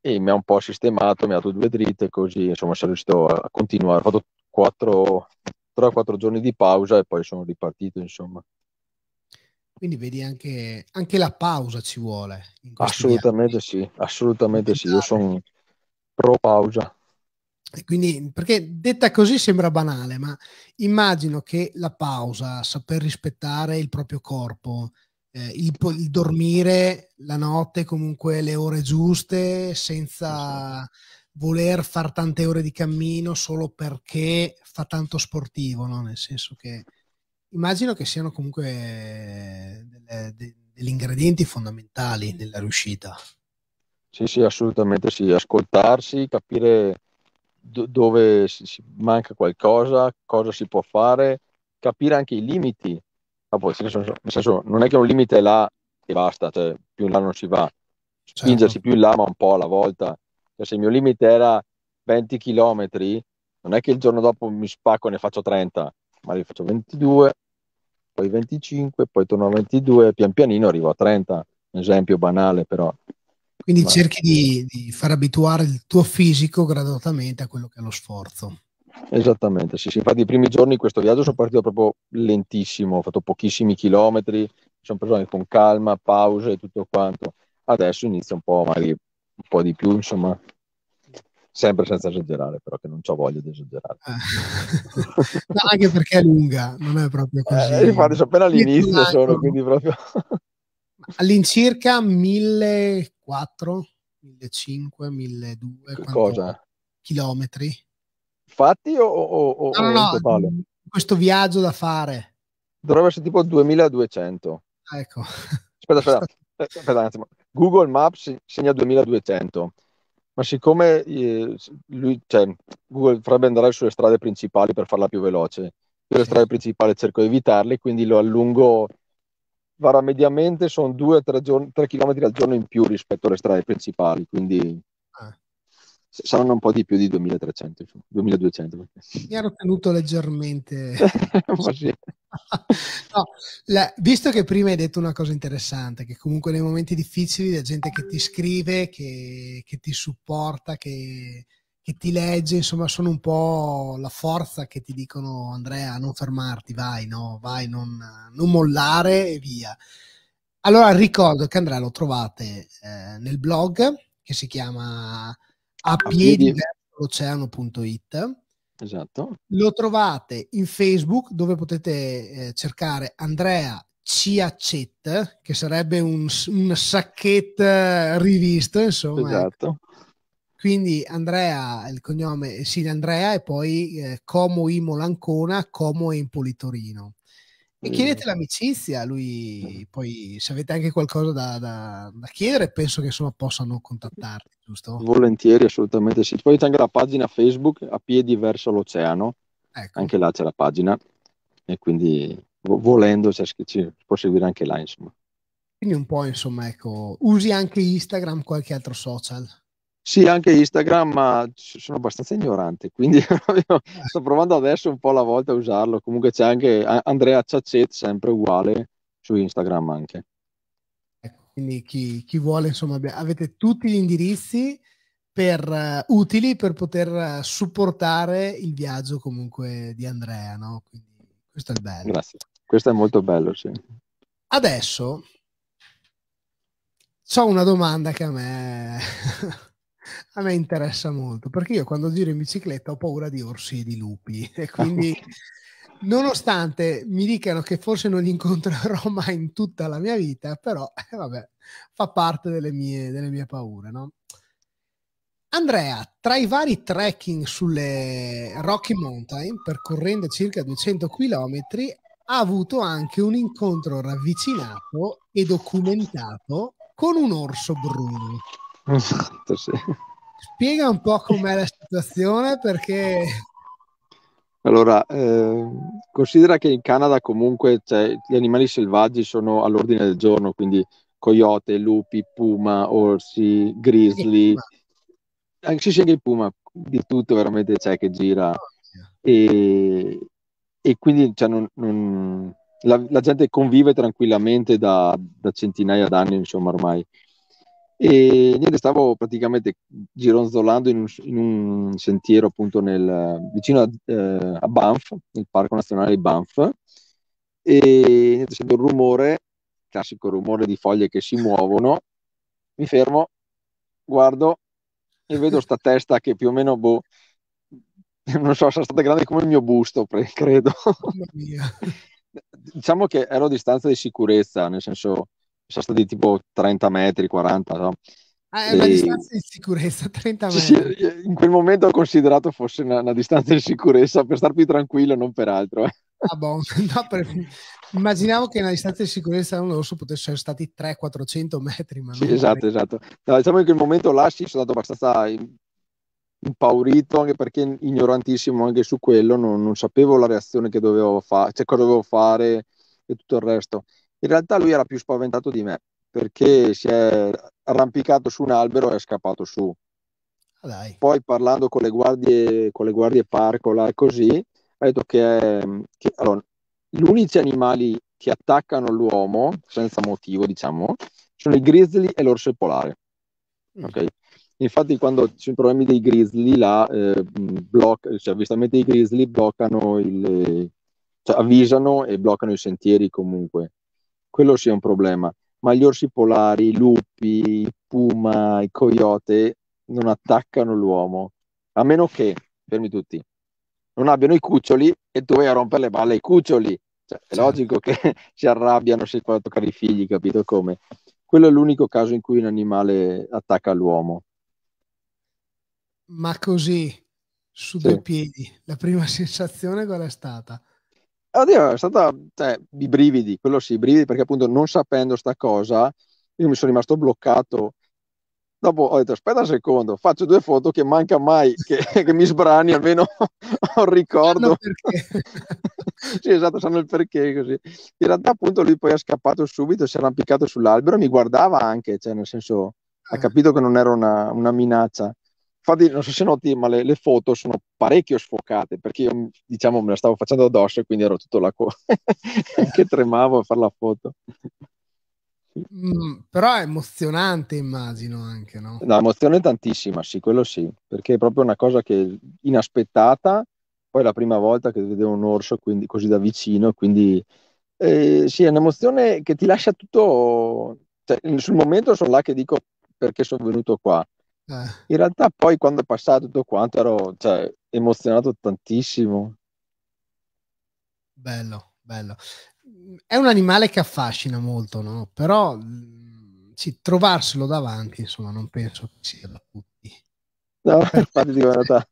S3: e mi ha un po' sistemato, mi ha dato due dritte, così insomma sono riuscito a, continuare. Ho fatto quattro, tre o quattro giorni di pausa e poi sono ripartito, insomma.
S2: Quindi vedi anche, anche la pausa ci vuole. in
S3: Assolutamente sì, assolutamente sì, io sono pro pausa.
S2: E Quindi, perché detta così sembra banale, ma immagino che la pausa, saper rispettare il proprio corpo, eh, il, il dormire la notte, comunque le ore giuste, senza voler fare tante ore di cammino solo perché fa tanto sportivo, no? Nel senso che immagino che siano comunque eh, delle- de- degli ingredienti fondamentali nella riuscita.
S3: Sì, sì, assolutamente sì, ascoltarsi, capire do- dove si, si manca qualcosa, cosa si può fare, capire anche i limiti. Ah, poi, nel senso, nel senso, non è che un limite è là e basta, cioè più in là non si va. Spingersi
S2: Certo.
S3: più in là, ma un po' alla volta. Cioè, se il mio limite era 20 km, non è che il giorno dopo mi spacco e ne faccio 30, ma li faccio 22, poi 25, poi torno a 22, pian pianino arrivo a 30. Un esempio banale, però.
S2: Quindi
S3: Ma-
S2: cerchi di, di far abituare il tuo fisico gradatamente a quello che è lo sforzo.
S3: Esattamente, sì, sì. Infatti i primi giorni di questo viaggio sono partito proprio lentissimo, ho fatto pochissimi chilometri, sono preso anche con calma, pause e tutto quanto. Adesso inizia un po', magari un po' di più, insomma, sempre senza esagerare, però che non ho voglia di esagerare.
S2: Eh. (laughs) No, anche perché è lunga, non è proprio così.
S3: Eh, infatti sono appena all'inizio, sono, quindi proprio...
S2: All'incirca 1400, 1500, 1200
S3: Che
S2: quanto-
S3: cosa?
S2: chilometri.
S3: Fatti o, o- o-
S2: No, no,
S3: totale?
S2: questo viaggio da fare.
S3: Dovrebbe essere tipo 2200.
S2: Ecco.
S3: Aspetta, aspetta, (laughs) aspetta attimo. Google Maps segna 2200, ma siccome eh, lui, cioè, Google farebbe andare sulle strade principali per farla più veloce, io le strade principali cerco di evitarle, quindi lo allungo, guarda, mediamente sono 2-3 km al giorno in più rispetto alle strade principali, quindi saranno un po' di più di 2300, insomma, 2200. perché-
S2: Mi ero tenuto leggermente. (laughs) (laughs) No, la- visto che prima hai detto una cosa interessante, che comunque nei momenti difficili la gente che ti scrive, che, che ti supporta, che, che ti legge, insomma, sono un po' la forza che ti dicono Andrea, non fermarti, vai, no, vai, non, non mollare e via. Allora ricordo che Andrea lo trovate eh, nel blog che si chiama a piedi l'oceano.it
S3: Esatto.
S2: lo trovate in Facebook dove potete eh, cercare Andrea Ciacet, che sarebbe un, un sacchetto rivisto, insomma. ecco.
S3: Esatto.
S2: Quindi Andrea, il cognome sì, Andrea e poi eh, Como Imo Lancona, Como Empoli Torino. E chiedete l'amicizia, lui poi se avete anche qualcosa da, da- da chiedere, penso che insomma possano contattarti, giusto?
S3: Volentieri, assolutamente sì. Poi c'è anche la pagina Facebook a piedi verso l'oceano,
S2: Ecco.
S3: anche là c'è la pagina e quindi vo- volendo c'è, ci si può seguire anche là, insomma.
S2: Quindi un po' insomma, ecco, usi anche Instagram, qualche altro social.
S3: Sì, anche Instagram, ma sono abbastanza ignorante, quindi (laughs) sto provando adesso un po' alla volta a usarlo. Comunque c'è anche Andrea Ciaccet, sempre uguale, su Instagram anche.
S2: Ecco, quindi chi, chi vuole, insomma, avete tutti gli indirizzi per, uh, utili per poter uh, supportare il viaggio comunque di Andrea, no? Quindi questo è il bello.
S3: Grazie, questo è molto bello, sì.
S2: Adesso ho una domanda che a me, a me interessa molto, perché io quando giro in bicicletta ho paura di orsi e di lupi e (laughs) quindi nonostante mi dicano che forse non li incontrerò (laughs) mai in tutta la mia vita, però eh, vabbè, fa parte delle mie, delle mie paure, no? Andrea, tra i vari trekking sulle Rocky Mountain, percorrendo circa 200 km, ha avuto anche un incontro ravvicinato e documentato con un orso bruno.
S3: Esatto, sì.
S2: Spiega un po' com'è la situazione perché
S3: allora, eh, considera che in Canada comunque cioè, gli animali selvaggi sono all'ordine del giorno, quindi coyote, lupi, puma, orsi, grizzly, anche se il puma, di tutto veramente c'è che gira. E, e quindi cioè, non, non, la, la, gente convive tranquillamente da, da centinaia d'anni, insomma, ormai. E niente, stavo praticamente gironzolando in un, in un sentiero appunto nel, vicino a, eh, a, Banff, nel Parco Nazionale di Banff, e niente, sento un rumore, classico rumore di foglie che si muovono, mi fermo, guardo e vedo sta testa che più o meno, boh, (laughs) non so, sarà stata grande come il mio busto, credo. (laughs) diciamo che ero a distanza di sicurezza, nel senso sono stati tipo 30 metri, 40. No?
S2: Ah, è una e... distanza di sicurezza, (laughs) 30 metri.
S3: Sì, in quel momento ho considerato fosse una, una, distanza di sicurezza per star più tranquillo, non per altro. Eh.
S2: Ah, bon. (laughs) no, per... Immaginavo che una distanza di sicurezza un orso potesse essere stati 300-400 metri. Ma
S3: sì, esatto, per... esatto. No, diciamo che in quel momento là sì, sono stato abbastanza impaurito anche perché ignorantissimo anche su quello, non, non sapevo la reazione che dovevo fare, cioè cosa dovevo fare e tutto il resto. In realtà lui era più spaventato di me perché si è arrampicato su un albero e è scappato su.
S2: Ah,
S3: Poi parlando con le guardie, con le guardie parco là e così, ha detto che, che allora, gli unici animali che attaccano l'uomo senza motivo, diciamo, sono i grizzly e l'orso polare. Mm. Okay? Infatti, quando ci sono problemi dei grizzly, là, eh, bloc- cioè, avvistamenti dei grizzly bloccano il, cioè, avvisano e bloccano i sentieri comunque quello sia un problema, ma gli orsi polari, i lupi, i puma, i coyote non attaccano l'uomo, a meno che, fermi tutti, non abbiano i cuccioli e tu vai a rompere le balle ai cuccioli. Cioè, è logico che (laughs) si arrabbiano se fanno toccare i figli, capito come? Quello è l'unico caso in cui un animale attacca l'uomo.
S2: Ma così, su sì. due piedi, la prima (laughs) sensazione qual è stata?
S3: Oddio, è stata, cioè, i brividi, quello sì, i brividi perché appunto non sapendo sta cosa, io mi sono rimasto bloccato. Dopo ho detto, aspetta un secondo, faccio due foto che manca mai che, (laughs) che mi sbrani, almeno (laughs) ho un ricordo. (laughs) sì, esatto, sanno il perché così. In realtà appunto lui poi è scappato subito, si è arrampicato sull'albero, mi guardava anche, cioè nel senso, ha ah. capito che non era una, una minaccia. Infatti, non so se noti, ma le, le, foto sono parecchio sfocate perché io, diciamo, me la stavo facendo addosso e quindi ero tutto là co- (laughs) che tremavo a fare la foto.
S2: Mm, però è emozionante, immagino anche, no?
S3: No, emozione tantissima, sì, quello sì, perché è proprio una cosa che inaspettata. Poi è la prima volta che vedevo un orso quindi, così da vicino, quindi eh, sì, è un'emozione che ti lascia tutto. Cioè, sul momento sono là che dico perché sono venuto qua eh. In realtà poi quando è passato tutto quanto ero cioè, emozionato tantissimo.
S2: Bello, bello. È un animale che affascina molto, no? Però mm, sì, trovarselo davanti, insomma, non penso che sia da tutti.
S3: No, (laughs) infatti dico, è andata...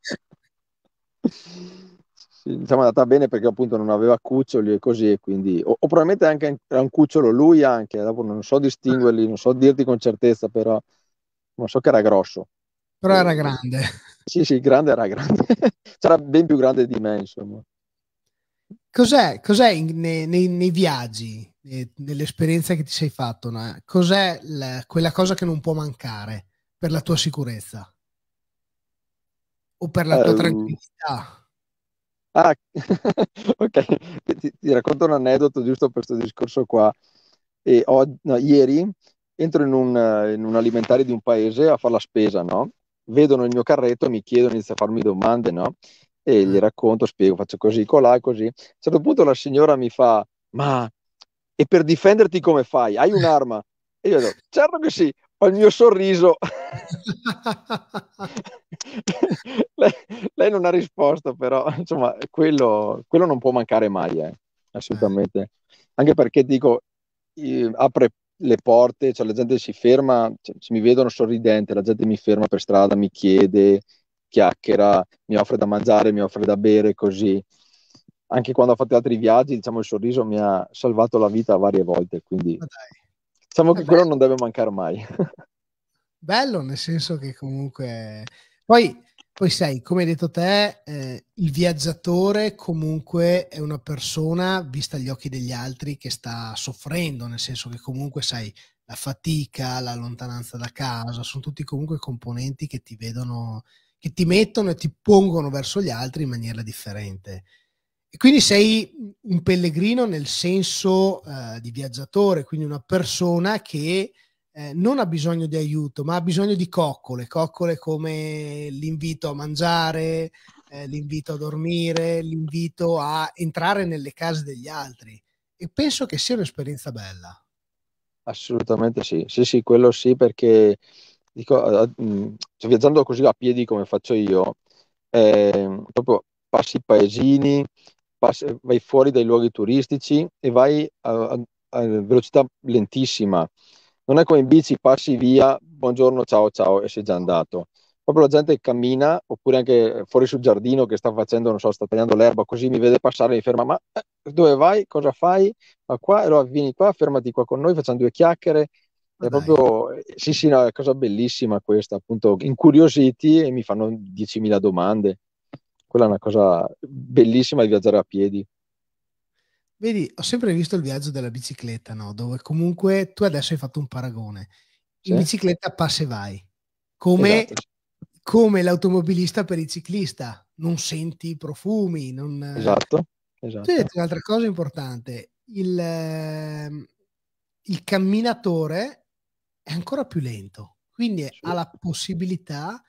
S3: sì, diciamo è andata bene perché appunto non aveva cuccioli e così, e quindi... O, o probabilmente anche era un cucciolo lui anche, dopo non so distinguerli, non so dirti con certezza, però non so che era grosso.
S2: Però era grande.
S3: Sì, sì, grande era grande. (laughs) C'era ben più grande di me, insomma.
S2: Cos'è, cos'è nei, nei, nei, viaggi, nell'esperienza che ti sei fatto, no? cos'è la, quella cosa che non può mancare per la tua sicurezza? O per la tua um, tranquillità?
S3: Ah, (laughs) ok, ti, ti, racconto un aneddoto giusto per questo discorso qua. E ho, no, ieri entro in un, in un alimentare di un paese a fare la spesa, no? Vedono il mio carretto, mi chiedono, iniziano a farmi domande, no? E gli racconto, spiego, faccio così, colà, così. A un certo punto la signora mi fa, ma e per difenderti come fai? Hai un'arma? E io dico, certo che sì, ho il mio sorriso. (laughs) lei, lei, non ha risposto, però insomma, quello, quello non può mancare mai, eh, assolutamente. Anche perché dico, apre le porte, cioè la gente si ferma, cioè, se mi vedono sorridente, la gente mi ferma per strada, mi chiede, chiacchiera, mi offre da mangiare, mi offre da bere, così. Anche quando ho fatto altri viaggi, diciamo, il sorriso mi ha salvato la vita varie volte, quindi diciamo che quello non deve mancare mai. (laughs)
S2: Bello, nel senso che comunque... Poi, poi sai, come hai detto te, eh, il viaggiatore comunque è una persona, vista agli occhi degli altri, che sta soffrendo, nel senso che comunque, sai, la fatica, la lontananza da casa, sono tutti comunque componenti che ti vedono, che ti mettono e ti pongono verso gli altri in maniera differente. E quindi sei un pellegrino nel senso uh, di viaggiatore, quindi una persona che eh, non ha bisogno di aiuto, ma ha bisogno di coccole, coccole come l'invito a mangiare, eh, l'invito a dormire, l'invito a entrare nelle case degli altri. E penso che sia un'esperienza bella.
S3: Assolutamente sì, sì, sì, quello sì, perché dico, uh, cioè, viaggiando così a piedi come faccio io, eh, proprio passi i paesini, passi, vai fuori dai luoghi turistici e vai a, a, a velocità lentissima non è come in bici, passi via, buongiorno, ciao, ciao e sei già andato. Proprio la gente cammina, oppure anche fuori sul giardino che sta facendo, non so, sta tagliando l'erba, così mi vede passare, mi ferma, ma eh, dove vai? Cosa fai? Ma qua, allora vieni qua, fermati qua con noi, facciamo due chiacchiere. È proprio, sì, sì, no, è una cosa bellissima questa, appunto, incuriositi e mi fanno 10.000 domande. Quella è una cosa bellissima di viaggiare a piedi.
S2: Vedi, ho sempre visto il viaggio della bicicletta, no? Dove comunque tu adesso hai fatto un paragone. In sì. bicicletta passi e vai. Come, esatto. come, l'automobilista per il ciclista. Non senti i profumi. Non...
S3: Esatto. esatto. Tu
S2: hai detto un'altra cosa importante. Il, eh, il camminatore è ancora più lento. Quindi sì. ha la possibilità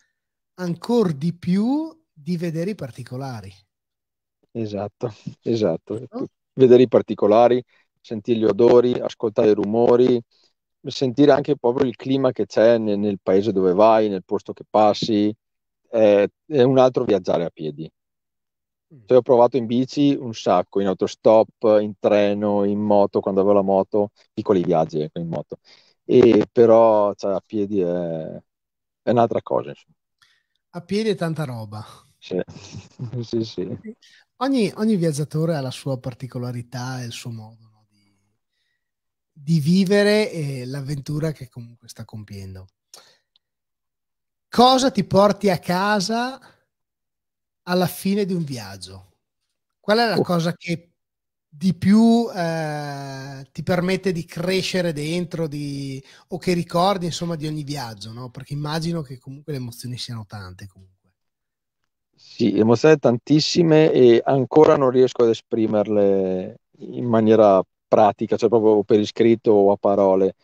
S2: ancora di più di vedere i particolari.
S3: Esatto, esatto. No? Vedere i particolari, sentire gli odori, ascoltare i rumori, sentire anche proprio il clima che c'è nel, nel paese dove vai, nel posto che passi. È, è un altro viaggiare a piedi. Mm. Cioè, ho provato in bici un sacco, in autostop, in treno, in moto, quando avevo la moto, piccoli viaggi ecco, in moto. E però cioè, a piedi è, è un'altra cosa. Insomma.
S2: A piedi è tanta roba.
S3: Sì, (laughs) sì, sì.
S2: Ogni, ogni, viaggiatore ha la sua particolarità e il suo modo no, di, di, vivere e l'avventura che comunque sta compiendo. Cosa ti porti a casa alla fine di un viaggio? Qual è la oh. cosa che di più eh, ti permette di crescere dentro di, o che ricordi insomma di ogni viaggio? No? Perché immagino che comunque le emozioni siano tante. Comunque.
S3: Sì, emozioni tantissime e ancora non riesco ad esprimerle in maniera pratica, cioè proprio per iscritto o a parole.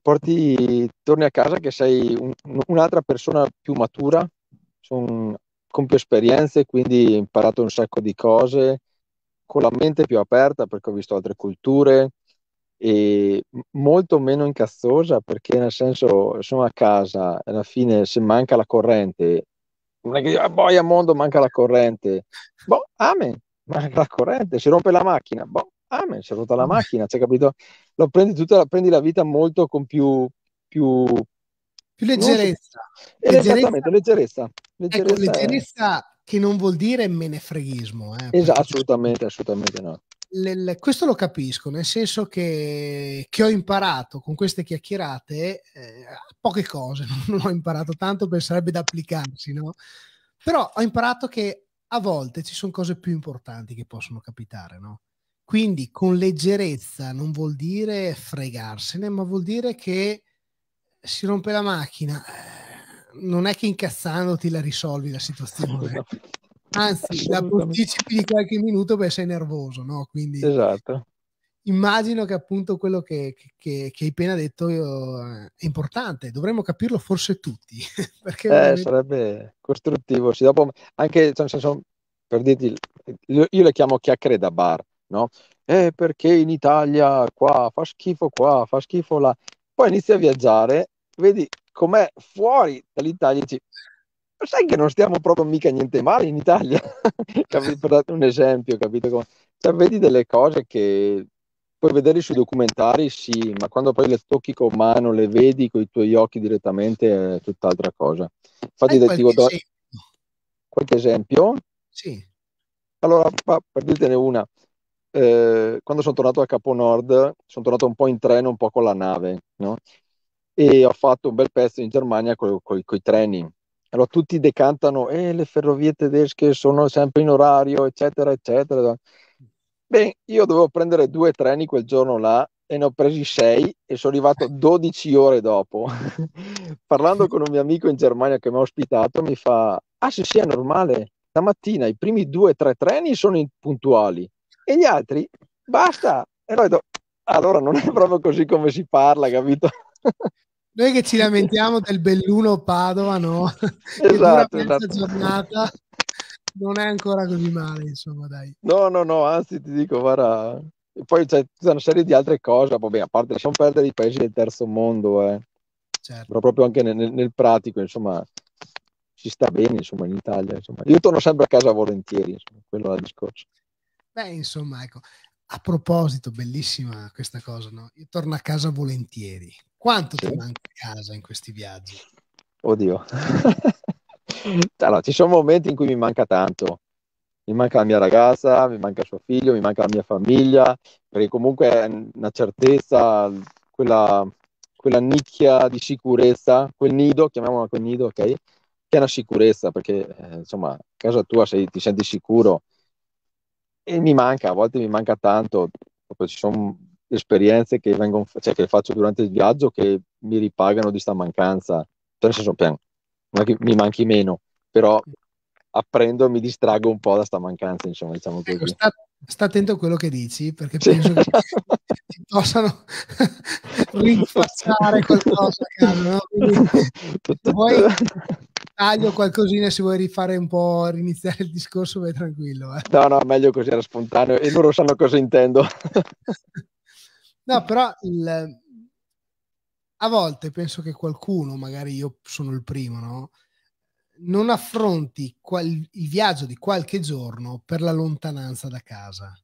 S3: Porti, torni a casa che sei un, un'altra persona più matura, son, con più esperienze, quindi ho imparato un sacco di cose, con la mente più aperta perché ho visto altre culture e molto meno incazzosa perché nel senso sono a casa alla fine se manca la corrente non è che ah, boia mondo manca la corrente. Boh amen manca la corrente si rompe la macchina. Boh amen si è rotta la macchina cioè capito? Lo prendi tutta prendi la vita molto con più più,
S2: più leggerezza.
S3: So, leggerezza. esattamente leggerezza
S2: leggerezza, ecco, leggerezza è... che non vuol dire menefreghismo eh,
S3: esatto assolutamente assolutamente no
S2: l- questo lo capisco, nel senso che, che, ho imparato con queste chiacchierate eh, poche cose, (laughs) non ho imparato tanto, penserebbe da applicarsi, no? Però ho imparato che a volte ci sono cose più importanti che possono capitare, no? Quindi con leggerezza non vuol dire fregarsene, ma vuol dire che si rompe la macchina. Eh, non è che incazzandoti la risolvi la (laughs) situazione. Anzi, la posticipi di qualche minuto perché sei nervoso, no? Quindi
S3: esatto.
S2: immagino che appunto quello che, che, che hai appena detto io, è importante, dovremmo capirlo forse tutti. (laughs)
S3: perché eh, veramente... sarebbe costruttivo. Sì, dopo, anche cioè, senso, per dirti, io le chiamo chiacchiere da bar, no? Eh, perché in Italia qua fa schifo qua, fa schifo là. Poi inizi a viaggiare, vedi com'è fuori dall'Italia e dici, sai che non stiamo proprio mica niente male in Italia? (laughs) per dare un esempio, capito? Cioè, vedi delle cose che puoi vedere sui documentari, sì, ma quando poi le tocchi con mano, le vedi con i tuoi occhi direttamente, è tutt'altra cosa. Infatti,
S2: Hai qualche, do... esempio?
S3: qualche esempio?
S2: Sì.
S3: Allora, per dirtene una, eh, quando sono tornato a Capo Nord, sono tornato un po' in treno, un po' con la nave, no? E ho fatto un bel pezzo in Germania con i treni. Allora tutti decantano, eh, le ferrovie tedesche sono sempre in orario, eccetera, eccetera. Beh, io dovevo prendere due treni quel giorno là e ne ho presi sei e sono arrivato 12 ore dopo. (laughs) Parlando con un mio amico in Germania che mi ha ospitato, mi fa: Ah, sì, sì, è normale. Stamattina i primi due o tre treni sono puntuali e gli altri basta. E Allora non è proprio così come si parla, capito? (laughs)
S2: Noi che ci lamentiamo del Belluno Padova, no? (laughs)
S3: Esatto, esatto.
S2: giornata non è ancora così male, insomma, dai.
S3: No, no, no, anzi ti dico, guarda, e poi c'è una serie di altre cose, vabbè, a parte lasciamo perdere i paesi del terzo mondo, eh. certo. però proprio anche nel, nel, pratico, insomma, si sta bene, insomma, in Italia. Insomma. Io torno sempre a casa volentieri, insomma, quello è il discorso.
S2: Beh, insomma, ecco, a proposito, bellissima questa cosa, no? Io torno a casa volentieri. Quanto sì. ti manca a casa in questi viaggi?
S3: Oddio. (laughs) allora, ci sono momenti in cui mi manca tanto. Mi manca la mia ragazza, mi manca suo figlio, mi manca la mia famiglia, perché comunque è una certezza, quella, quella nicchia di sicurezza, quel nido, chiamiamola quel nido, ok? Che è una sicurezza, perché eh, insomma, a casa tua sei, ti senti sicuro. E mi manca, a volte mi manca tanto, proprio ci sono esperienze che, vengono, cioè, che faccio durante il viaggio che mi ripagano di sta mancanza. Cioè, senso, pian, non è che mi manchi meno, però apprendo e mi distrago un po' da sta mancanza, insomma, diciamo ecco,
S2: così. Sta, sta, attento a quello che dici, perché penso che (laughs) ti possano (laughs) rinfacciare qualcosa, caro, no? Quindi, vuoi taglio qualcosina se vuoi rifare un po', riniziare il discorso, vai tranquillo. Eh.
S3: No, no, meglio così, era spontaneo e loro sanno cosa intendo. (laughs)
S2: no, però il, a volte penso che qualcuno, magari io sono il primo, no? non affronti qual- il viaggio di qualche giorno per la lontananza da casa.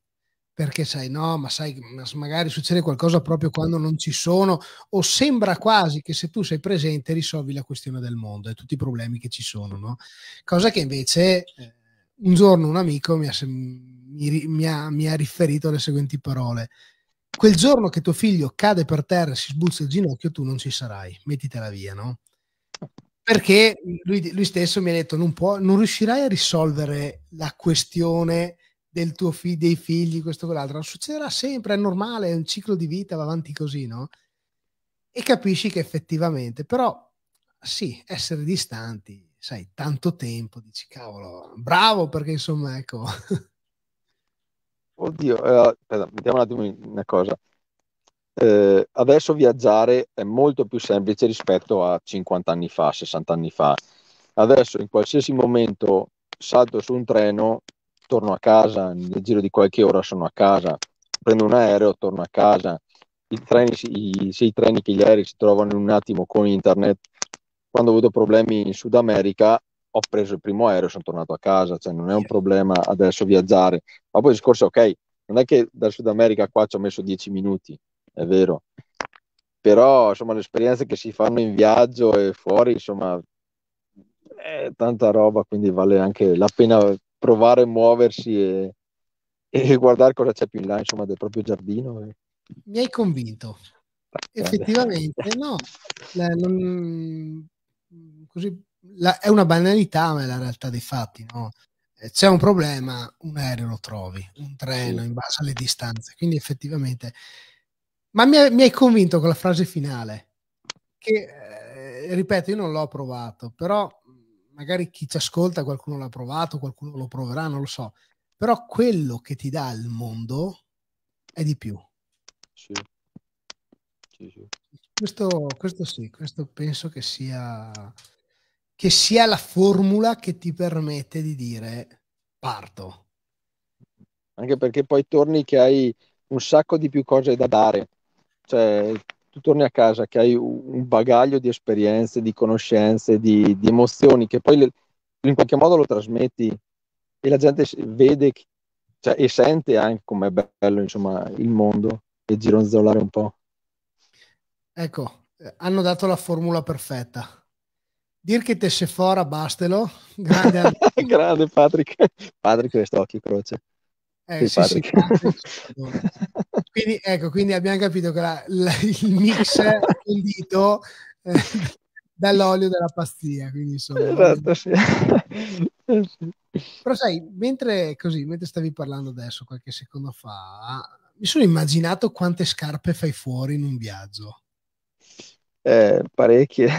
S2: Perché sai, no, ma sai, magari succede qualcosa proprio quando non ci sono, o sembra quasi che se tu sei presente risolvi la questione del mondo e tutti i problemi che ci sono, no? Cosa che invece eh, un giorno un amico mi ha, mi, mi, ha, mi ha riferito le seguenti parole quel giorno che tuo figlio cade per terra e si sbuzza il ginocchio, tu non ci sarai, mettitela via, no? Perché lui, lui stesso mi ha detto: non, può, non riuscirai a risolvere la questione del tuo fi- dei figli, questo o quell'altro. Succederà sempre, è normale, è un ciclo di vita, va avanti così, no? E capisci che effettivamente, però, sì, essere distanti, sai, tanto tempo, dici, cavolo, bravo perché insomma, ecco. (laughs)
S3: Oddio, eh, aspetta, mettiamo un attimo una cosa. Eh, adesso viaggiare è molto più semplice rispetto a 50 anni fa, 60 anni fa. Adesso in qualsiasi momento salto su un treno, torno a casa, nel giro di qualche ora sono a casa, prendo un aereo, torno a casa. I treni, i, sia i treni che gli aerei si trovano in un attimo con internet. Quando ho avuto problemi in Sud America ho preso il primo aereo e sono tornato a casa, cioè non è un problema adesso viaggiare. Ma poi il discorso, ok, non è che dal Sud America qua ci ho messo dieci minuti, è vero, però insomma le esperienze che si fanno in viaggio e fuori, insomma, è tanta roba, quindi vale anche la pena provare a muoversi e, e guardare cosa c'è più in là, insomma, del proprio giardino.
S2: Mi hai convinto. Effettivamente, (laughs) no, non, così la, è una banalità, ma è la realtà dei fatti. No? Eh, c'è un problema, un aereo lo trovi, un treno in base alle distanze. Quindi effettivamente... Ma mi, mi hai convinto con la frase finale, che, eh, ripeto, io non l'ho provato, però magari chi ci ascolta, qualcuno l'ha provato, qualcuno lo proverà, non lo so. Però quello che ti dà il mondo è di più.
S3: Sì. Sì, sì.
S2: Questo, questo sì, questo penso che sia, che sia la formula che ti permette di dire parto.
S3: Anche perché poi torni che hai un sacco di più cose da dare. Cioè, tu torni a casa che hai un bagaglio di esperienze, di conoscenze, di, di emozioni che poi le, in qualche modo lo trasmetti e la gente vede cioè, e sente anche com'è bello insomma, il mondo e gironzolare un po'.
S2: Ecco, eh, hanno dato la formula perfetta. Dir che te se fora, bastelo. Grande, (laughs)
S3: Grande Patrick. Patrick occhio croce.
S2: Eh, sì, sì, (laughs) quindi, ecco, quindi abbiamo capito che la, la, il mix è condito eh, dall'olio della pastiglia. Quindi insomma,
S3: esatto, (laughs) sì.
S2: Però sai, mentre così, mentre stavi parlando adesso, qualche secondo fa, mi sono immaginato quante scarpe fai fuori in un viaggio.
S3: Eh, parecchie.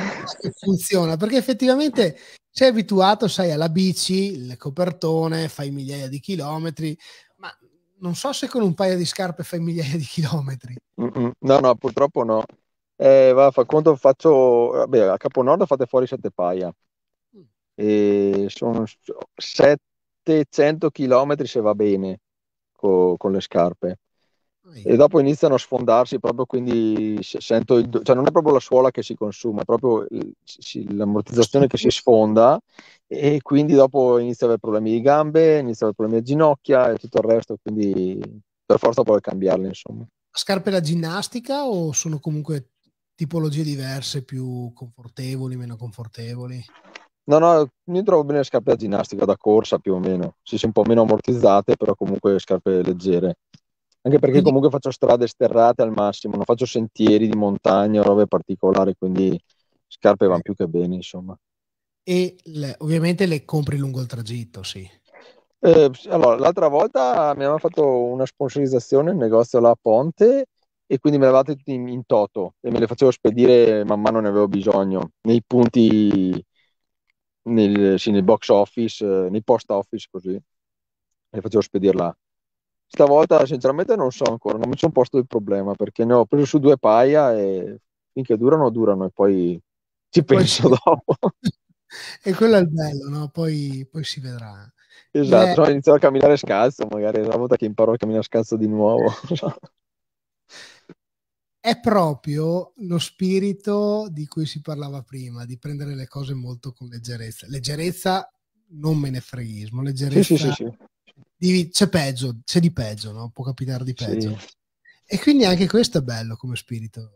S2: Funziona perché effettivamente sei abituato, sai, alla bici, il copertone, fai migliaia di chilometri, ma non so se con un paio di scarpe fai migliaia di chilometri.
S3: Mm-mm. No, no, purtroppo no. Eh, va, fa conto, faccio, vabbè, a Caponord fate fuori sette paia. Mm. E sono 700 km se va bene co- con le scarpe e dopo iniziano a sfondarsi proprio quindi sento il, cioè non è proprio la suola che si consuma è proprio l'ammortizzazione che si sfonda e quindi dopo inizia a avere problemi di gambe inizia a avere problemi di ginocchia e tutto il resto quindi per forza puoi cambiarle insomma
S2: scarpe da ginnastica o sono comunque tipologie diverse più confortevoli meno confortevoli
S3: No, no, mi trovo bene le scarpe da ginnastica, da corsa più o meno. Si sì, un po' meno ammortizzate, però comunque scarpe leggere. Anche perché comunque faccio strade sterrate al massimo, non faccio sentieri di montagna, robe particolari, quindi scarpe vanno più che bene, insomma.
S2: E le, ovviamente le compri lungo il tragitto, sì.
S3: Eh, allora, l'altra volta mi aveva fatto una sponsorizzazione nel negozio là a Ponte e quindi me le avevate in, in, toto e me le facevo spedire man mano ne avevo bisogno nei punti nel, sì, nel box office, nei post office così le facevo spedire là Stavolta sinceramente non so ancora, non mi sono posto il problema perché ne ho preso su due paia e finché durano, durano e poi ci penso poi... (laughs) dopo.
S2: e quello è il bello, no? Poi, poi si vedrà.
S3: Esatto, no, inizierò a camminare scalzo, magari una volta che imparo a camminare scalzo di nuovo. (laughs)
S2: è proprio lo spirito di cui si parlava prima, di prendere le cose molto con leggerezza. Leggerezza, non me ne freghismo, leggerezza sì, sì, sì, di, c'è peggio, c'è di peggio, no? può capitare di peggio. Sì. E quindi anche questo è bello come spirito.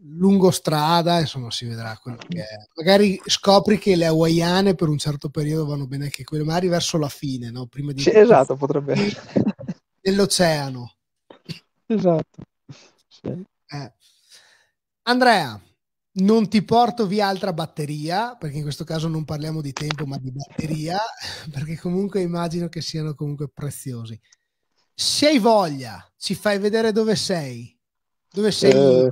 S2: Lungo strada, insomma, si vedrà quello che è. Magari scopri che le hawaiane per un certo periodo vanno bene anche quelle, magari verso la fine, no? Prima di
S3: sì, esatto, potrebbe essere.
S2: Nell'oceano.
S3: Esatto. Sì.
S2: Eh. Andrea, non ti porto via altra batteria, perché in questo caso non parliamo di tempo, ma di batteria, (laughs) perché comunque immagino che siano comunque preziosi. Se hai voglia, ci fai vedere dove sei, dove sei, eh,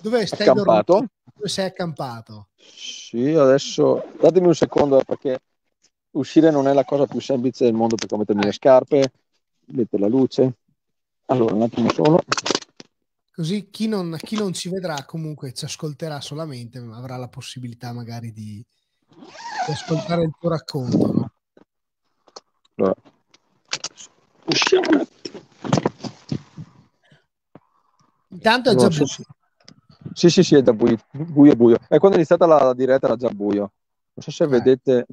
S2: dove stai
S3: accampato. Dormendo,
S2: dove sei accampato.
S3: Sì, adesso datemi un secondo perché uscire non è la cosa più semplice del mondo per mettermi le scarpe, mettere la luce. Allora, un attimo solo.
S2: Così chi non, chi non, ci vedrà comunque ci ascolterà solamente, ma avrà la possibilità magari di, di ascoltare il tuo racconto. No?
S3: Attimo.
S2: Intanto è già buio.
S3: Sì, sì, sì, è già buio, buio, buio. E quando è iniziata la, la diretta era già buio. Non so se eh. vedete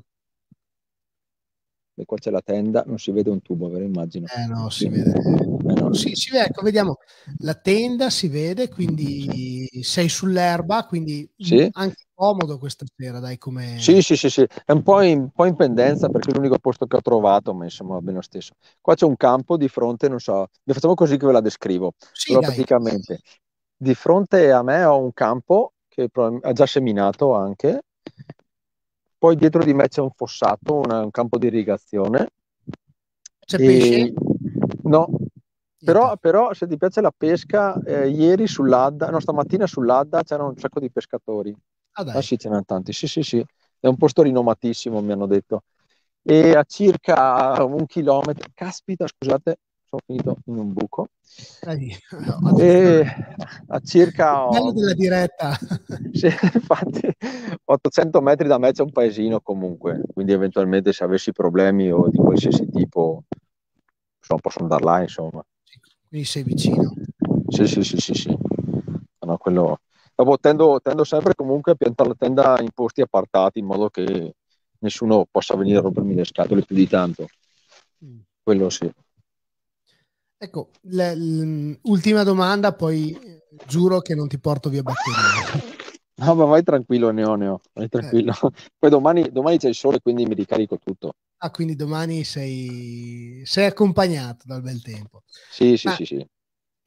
S3: e qua c'è la tenda, non si vede un tubo, vero? Immagino.
S2: Eh no, si vede. Eh, no. Sì, si vede, ecco, vediamo, la tenda si vede, quindi sei sull'erba, quindi
S3: sì.
S2: anche comodo questa sera, dai, come...
S3: Sì, sì, sì, sì, è un po' in, po' in pendenza perché è l'unico posto che ho trovato, ma insomma va bene lo stesso. Qua c'è un campo di fronte, non so, facciamo così che ve la descrivo.
S2: Sì, allora,
S3: praticamente, di fronte a me ho un campo che ha già seminato anche, poi dietro di me c'è un fossato, una, un campo di irrigazione.
S2: C'è e... pesce?
S3: No, però, però, se ti piace la pesca, eh, ieri sull'Adda, no, stamattina sull'Adda c'erano un sacco di pescatori.
S2: Ah, dai. ah
S3: sì, ce n'erano tanti. Sì, sì, sì. È un posto rinomatissimo, mi hanno detto. E a circa un chilometro, caspita, scusate, sono finito in un buco.
S2: Dai, (laughs)
S3: E a circa
S2: bello della diretta. (laughs)
S3: sì, infatti 800 metri da me c'è un paesino comunque, quindi eventualmente se avessi problemi o di qualsiasi tipo insomma, posso andare là, insomma.
S2: Quindi sei vicino.
S3: Sì, sì, sì, sì, sì. No, quello... Dopo tendo, tendo sempre comunque a piantare la tenda in posti appartati in modo che nessuno possa venire a rompermi le scatole più di tanto.
S2: Mm.
S3: Quello sì.
S2: Ecco, ultima domanda, poi eh, giuro che non ti porto via batteria. (laughs)
S3: No, ma vai tranquillo, ne ho, ne ho. Vai tranquillo. (laughs) Poi domani, domani c'è il sole, quindi mi ricarico tutto.
S2: Ah, quindi domani sei, sei accompagnato dal bel tempo.
S3: Sì, sì,
S2: Ma-
S3: sì, sì.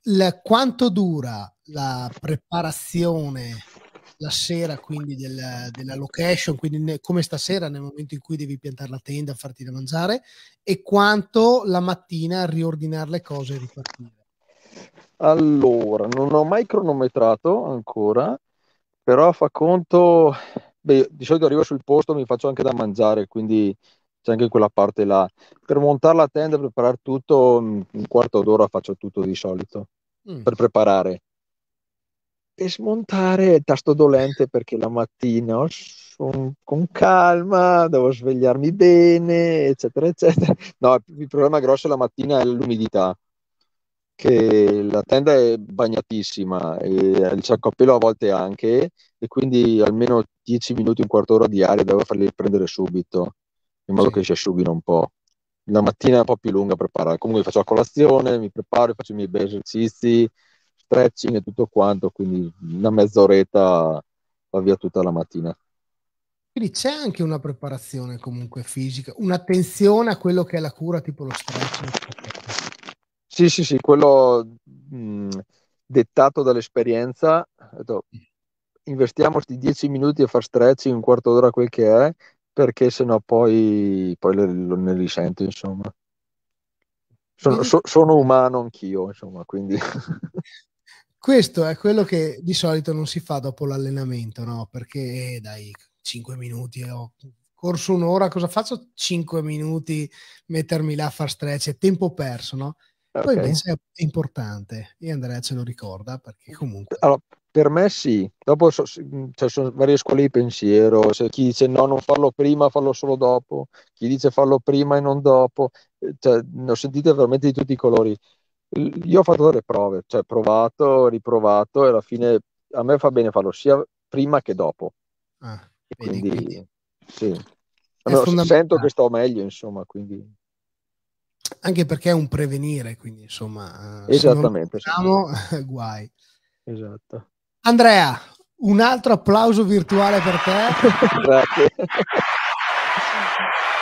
S2: Il- quanto dura la preparazione la sera quindi del- della location, quindi ne- come stasera nel momento in cui devi piantare la tenda, farti da mangiare e quanto la mattina riordinare le cose e ripartire.
S3: Allora, non ho mai cronometrato ancora, però fa conto, beh, di solito arrivo sul posto, mi faccio anche da mangiare, quindi c'è anche quella parte là. Per montare la tenda, preparare tutto, un quarto d'ora faccio tutto di solito,
S2: Mm.
S3: per preparare. E smontare è tasto dolente perché la mattina sono con calma, devo svegliarmi bene, eccetera, eccetera. No, il problema grosso la mattina è l'umidità che la tenda è bagnatissima e il sacco a pelo a volte anche e quindi almeno 10 minuti, un quarto d'ora di aria devo farli prendere subito in modo
S2: Sì.
S3: che si asciughino un po'. La mattina è un po' più lunga a preparare, comunque faccio la colazione, mi preparo, faccio i miei bei esercizi, stretching e tutto quanto, quindi una mezz'oretta va via tutta la mattina.
S2: Quindi c'è anche una preparazione comunque fisica, un'attenzione a quello che è la cura, tipo lo stretching.
S3: Sì, sì, sì, quello mh, dettato dall'esperienza, detto, investiamo questi 10 minuti a far stretching, un quarto d'ora quel che è, perché sennò poi, poi le- lo- ne risento, insomma. Sono, so- sono umano anch'io, insomma, quindi (laughs)
S2: Questo è quello che di solito non si fa dopo l'allenamento, no? Perché eh, dai, 5 minuti, ho corso un'ora, cosa faccio? 5 minuti, mettermi là a far stretch, è tempo perso, no? Poi
S3: ok.
S2: invece è importante e Andrea ce lo ricorda perché comunque
S3: Allora, per me sì, dopo so- ci sono varie scuole di pensiero, c'è chi dice no, non farlo prima, farlo solo dopo, chi dice farlo prima e non dopo, Eh, cioè, ne ho sentite veramente di tutti i colori. Io ho fatto delle prove, cioè provato, riprovato e alla fine a me fa bene farlo sia prima che dopo.
S2: ah, vedi,
S3: quindi
S2: quindi
S3: sì,
S2: fondamentale.
S3: sento che sto meglio, insomma, quindi
S2: anche perché è un prevenire, quindi insomma,
S3: esattamente, sì,
S2: facciamo, (laughs) guai.
S3: esatto.
S2: Andrea, un altro applauso virtuale per te. (laughs)
S3: Grazie. (laughs)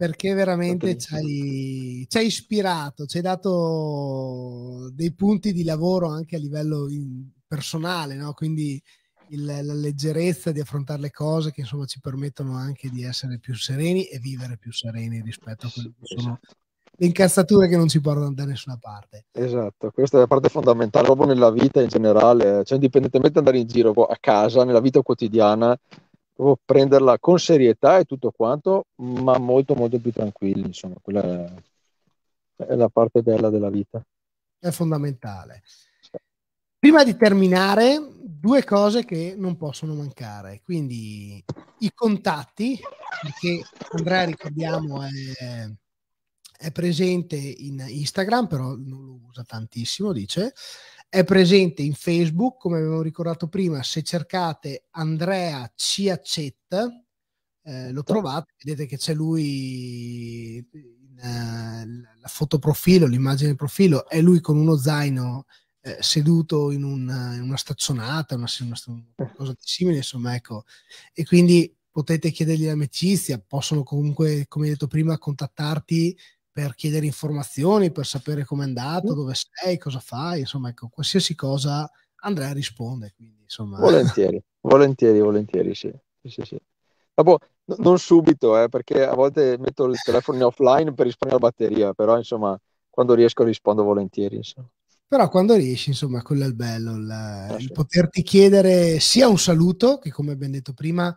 S2: perché veramente ci hai, ci hai ispirato, ci hai dato dei punti di lavoro anche a livello personale, no? quindi il- la leggerezza di affrontare le cose che insomma ci permettono anche di essere più sereni e vivere più sereni rispetto a quelle che sono le incazzature che non ci portano da nessuna parte.
S3: Esatto, questa è la parte fondamentale proprio nella vita in generale, cioè indipendentemente da andare in giro a casa, nella vita quotidiana, proprio prenderla con serietà e tutto quanto, ma molto molto più tranquilli, insomma, quella è, è la parte bella della vita.
S2: È fondamentale. Prima di terminare, due cose che non possono mancare. Quindi i contatti, perché Andrea, ricordiamo, è, è presente in Instagram, però non lo usa tantissimo, dice. È presente in Facebook, come avevo ricordato prima, se cercate Andrea Ciacet, eh, lo trovate, vedete che c'è lui, eh, la foto profilo, l'immagine profilo, è lui con uno zaino eh, seduto in, un, in una staccionata, una, una cosa di simile, insomma, ecco. E quindi potete chiedergli l'amicizia, possono comunque, come detto prima, contattarti per chiedere informazioni, per sapere com'è andato, dove sei, cosa fai, insomma, ecco, qualsiasi cosa Andrea risponde. Quindi, insomma...
S3: Volentieri, volentieri, volentieri, sì. sì, sì. Dopo, n- non subito, eh, perché a volte metto il telefono in offline per risparmiare batteria, però insomma, quando riesco rispondo volentieri. Insomma.
S2: Però quando riesci, insomma, quello è il bello, il,
S3: Ah,
S2: il
S3: sì.
S2: poterti chiedere sia un saluto, che come abbiamo detto prima,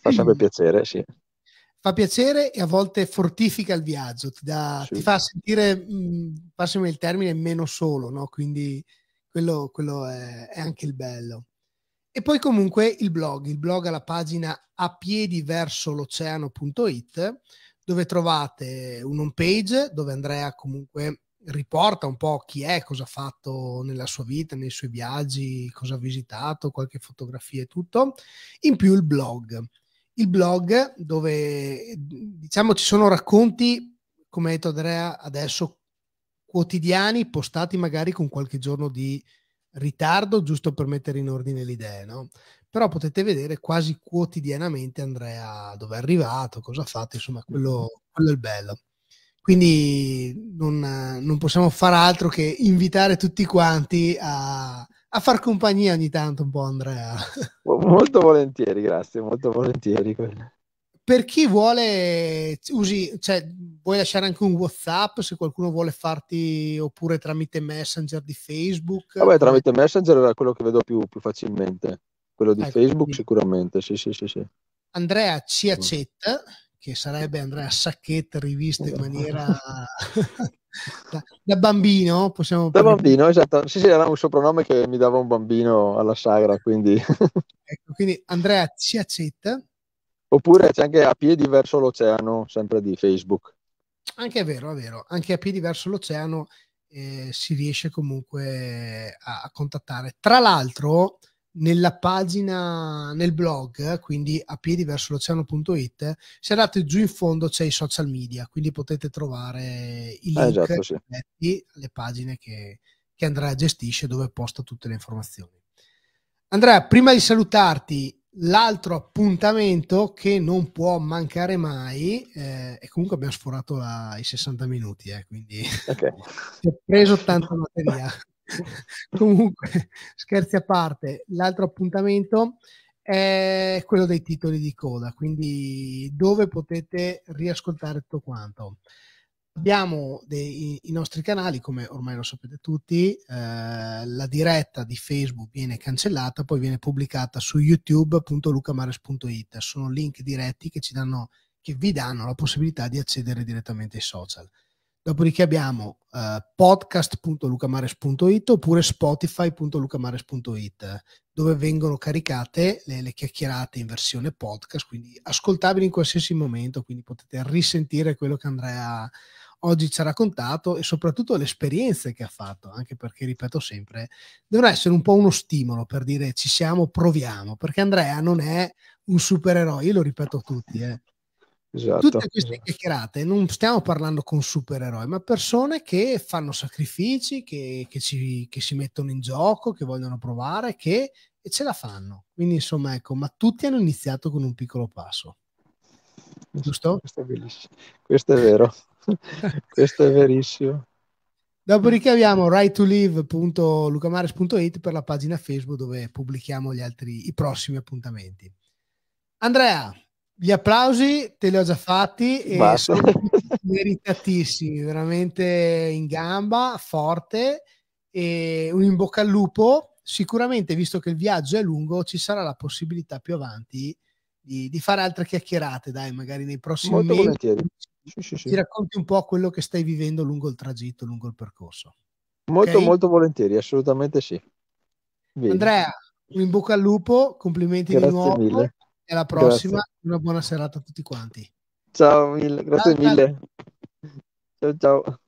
S3: Fa sempre (clears throat) piacere, sì.
S2: Fa piacere e a volte fortifica il viaggio, ti, dà, sì. ti fa sentire, mh, passami il termine, meno solo, no? Quindi quello, quello è, è, anche il bello. E poi comunque il blog, il blog alla pagina a piedi verso l'oceano.it dove trovate un home page dove Andrea comunque riporta un po' chi è, cosa ha fatto nella sua vita, nei suoi viaggi, cosa ha visitato, qualche fotografia e tutto. In più il blog il blog dove diciamo ci sono racconti, come ha detto Andrea adesso, quotidiani, postati magari con qualche giorno di ritardo, giusto per mettere in ordine le idee, no? Però potete vedere quasi quotidianamente Andrea dove è arrivato, cosa ha fatto, insomma, quello, quello è il bello. Quindi non, non possiamo fare altro che invitare tutti quanti a, a far compagnia ogni tanto un po' Andrea.
S3: Molto volentieri, grazie, molto volentieri.
S2: Per chi vuole, usi, cioè, vuoi lasciare anche un WhatsApp se qualcuno vuole farti oppure tramite Messenger di Facebook?
S3: Vabbè, tramite Messenger era quello che vedo più, più facilmente. Quello di ecco, Facebook quindi. sicuramente, sì, sì, sì, sì.
S2: Andrea ci accetta, che sarebbe Andrea Sacchetta rivisto in maniera (laughs) da, da, bambino possiamo
S3: da bambino esatto. Sì sì era un soprannome che mi dava un bambino alla sagra quindi (laughs)
S2: ecco quindi Andrea ci accetta?
S3: Oppure c'è anche a piedi verso l'oceano sempre di Facebook.
S2: Anche è vero è vero. Anche a piedi verso l'oceano eh, si riesce comunque a, a contattare. Tra l'altro nella pagina, nel blog, quindi a piedi verso l'oceano.it, se andate giù in fondo c'è i social media, quindi potete trovare i link eh, esatto, sì. alle pagine che, che Andrea gestisce dove posta tutte le informazioni. Andrea, prima di salutarti, l'altro appuntamento che non può mancare mai, eh, e comunque abbiamo sforato la, i 60 minuti, eh, quindi okay. (laughs) ho preso tanta materia. (laughs) (laughs) Comunque, scherzi a parte, l'altro appuntamento è quello dei titoli di coda, quindi dove potete riascoltare tutto quanto. Abbiamo dei, i nostri canali, come ormai lo sapete tutti, eh, la diretta di Facebook viene cancellata, poi viene pubblicata su youtube.lucamares.it. Sono link diretti che, danno, che vi danno la possibilità di accedere direttamente ai social. Dopodiché abbiamo uh, podcast.lucamares.it oppure spotify.lucamares.it dove vengono caricate le, le, chiacchierate in versione podcast, quindi ascoltabili in qualsiasi momento, quindi potete risentire quello che Andrea oggi ci ha raccontato e soprattutto le esperienze che ha fatto, anche perché, ripeto sempre, devono essere un po' uno stimolo per dire ci siamo, proviamo, perché Andrea non è un supereroe, io lo ripeto a tutti, eh Esatto. Tutte queste chiacchierate non stiamo parlando con supereroi, ma persone che fanno sacrifici, che, che, ci, che si mettono in gioco, che vogliono provare, che e ce la fanno. Quindi, insomma, ecco, ma tutti hanno iniziato con un piccolo passo. Giusto?
S3: Questo è bellissimo. Questo è vero. (laughs) Questo è verissimo.
S2: Dopodiché abbiamo rightolive.lucamares.it per la pagina Facebook dove pubblichiamo gli altri, i prossimi appuntamenti. Andrea, gli applausi te li ho già fatti e Basta. meritatissimi, veramente in gamba, forte e un in bocca al lupo. Sicuramente, visto che il viaggio è lungo, ci sarà la possibilità più avanti di, di fare altre chiacchierate, dai, magari nei prossimi Molto mesi. Volentieri. Sì, sì, sì. Ti racconti un po' quello che stai vivendo lungo il tragitto, lungo il percorso.
S3: Molto, okay? molto volentieri, assolutamente sì.
S2: Bene. Andrea, un in bocca al lupo, complimenti
S3: Grazie
S2: di nuovo.
S3: Mille.
S2: E alla prossima, grazie. una buona serata a tutti quanti.
S3: Ciao mille, grazie ciao, mille. Ciao ciao.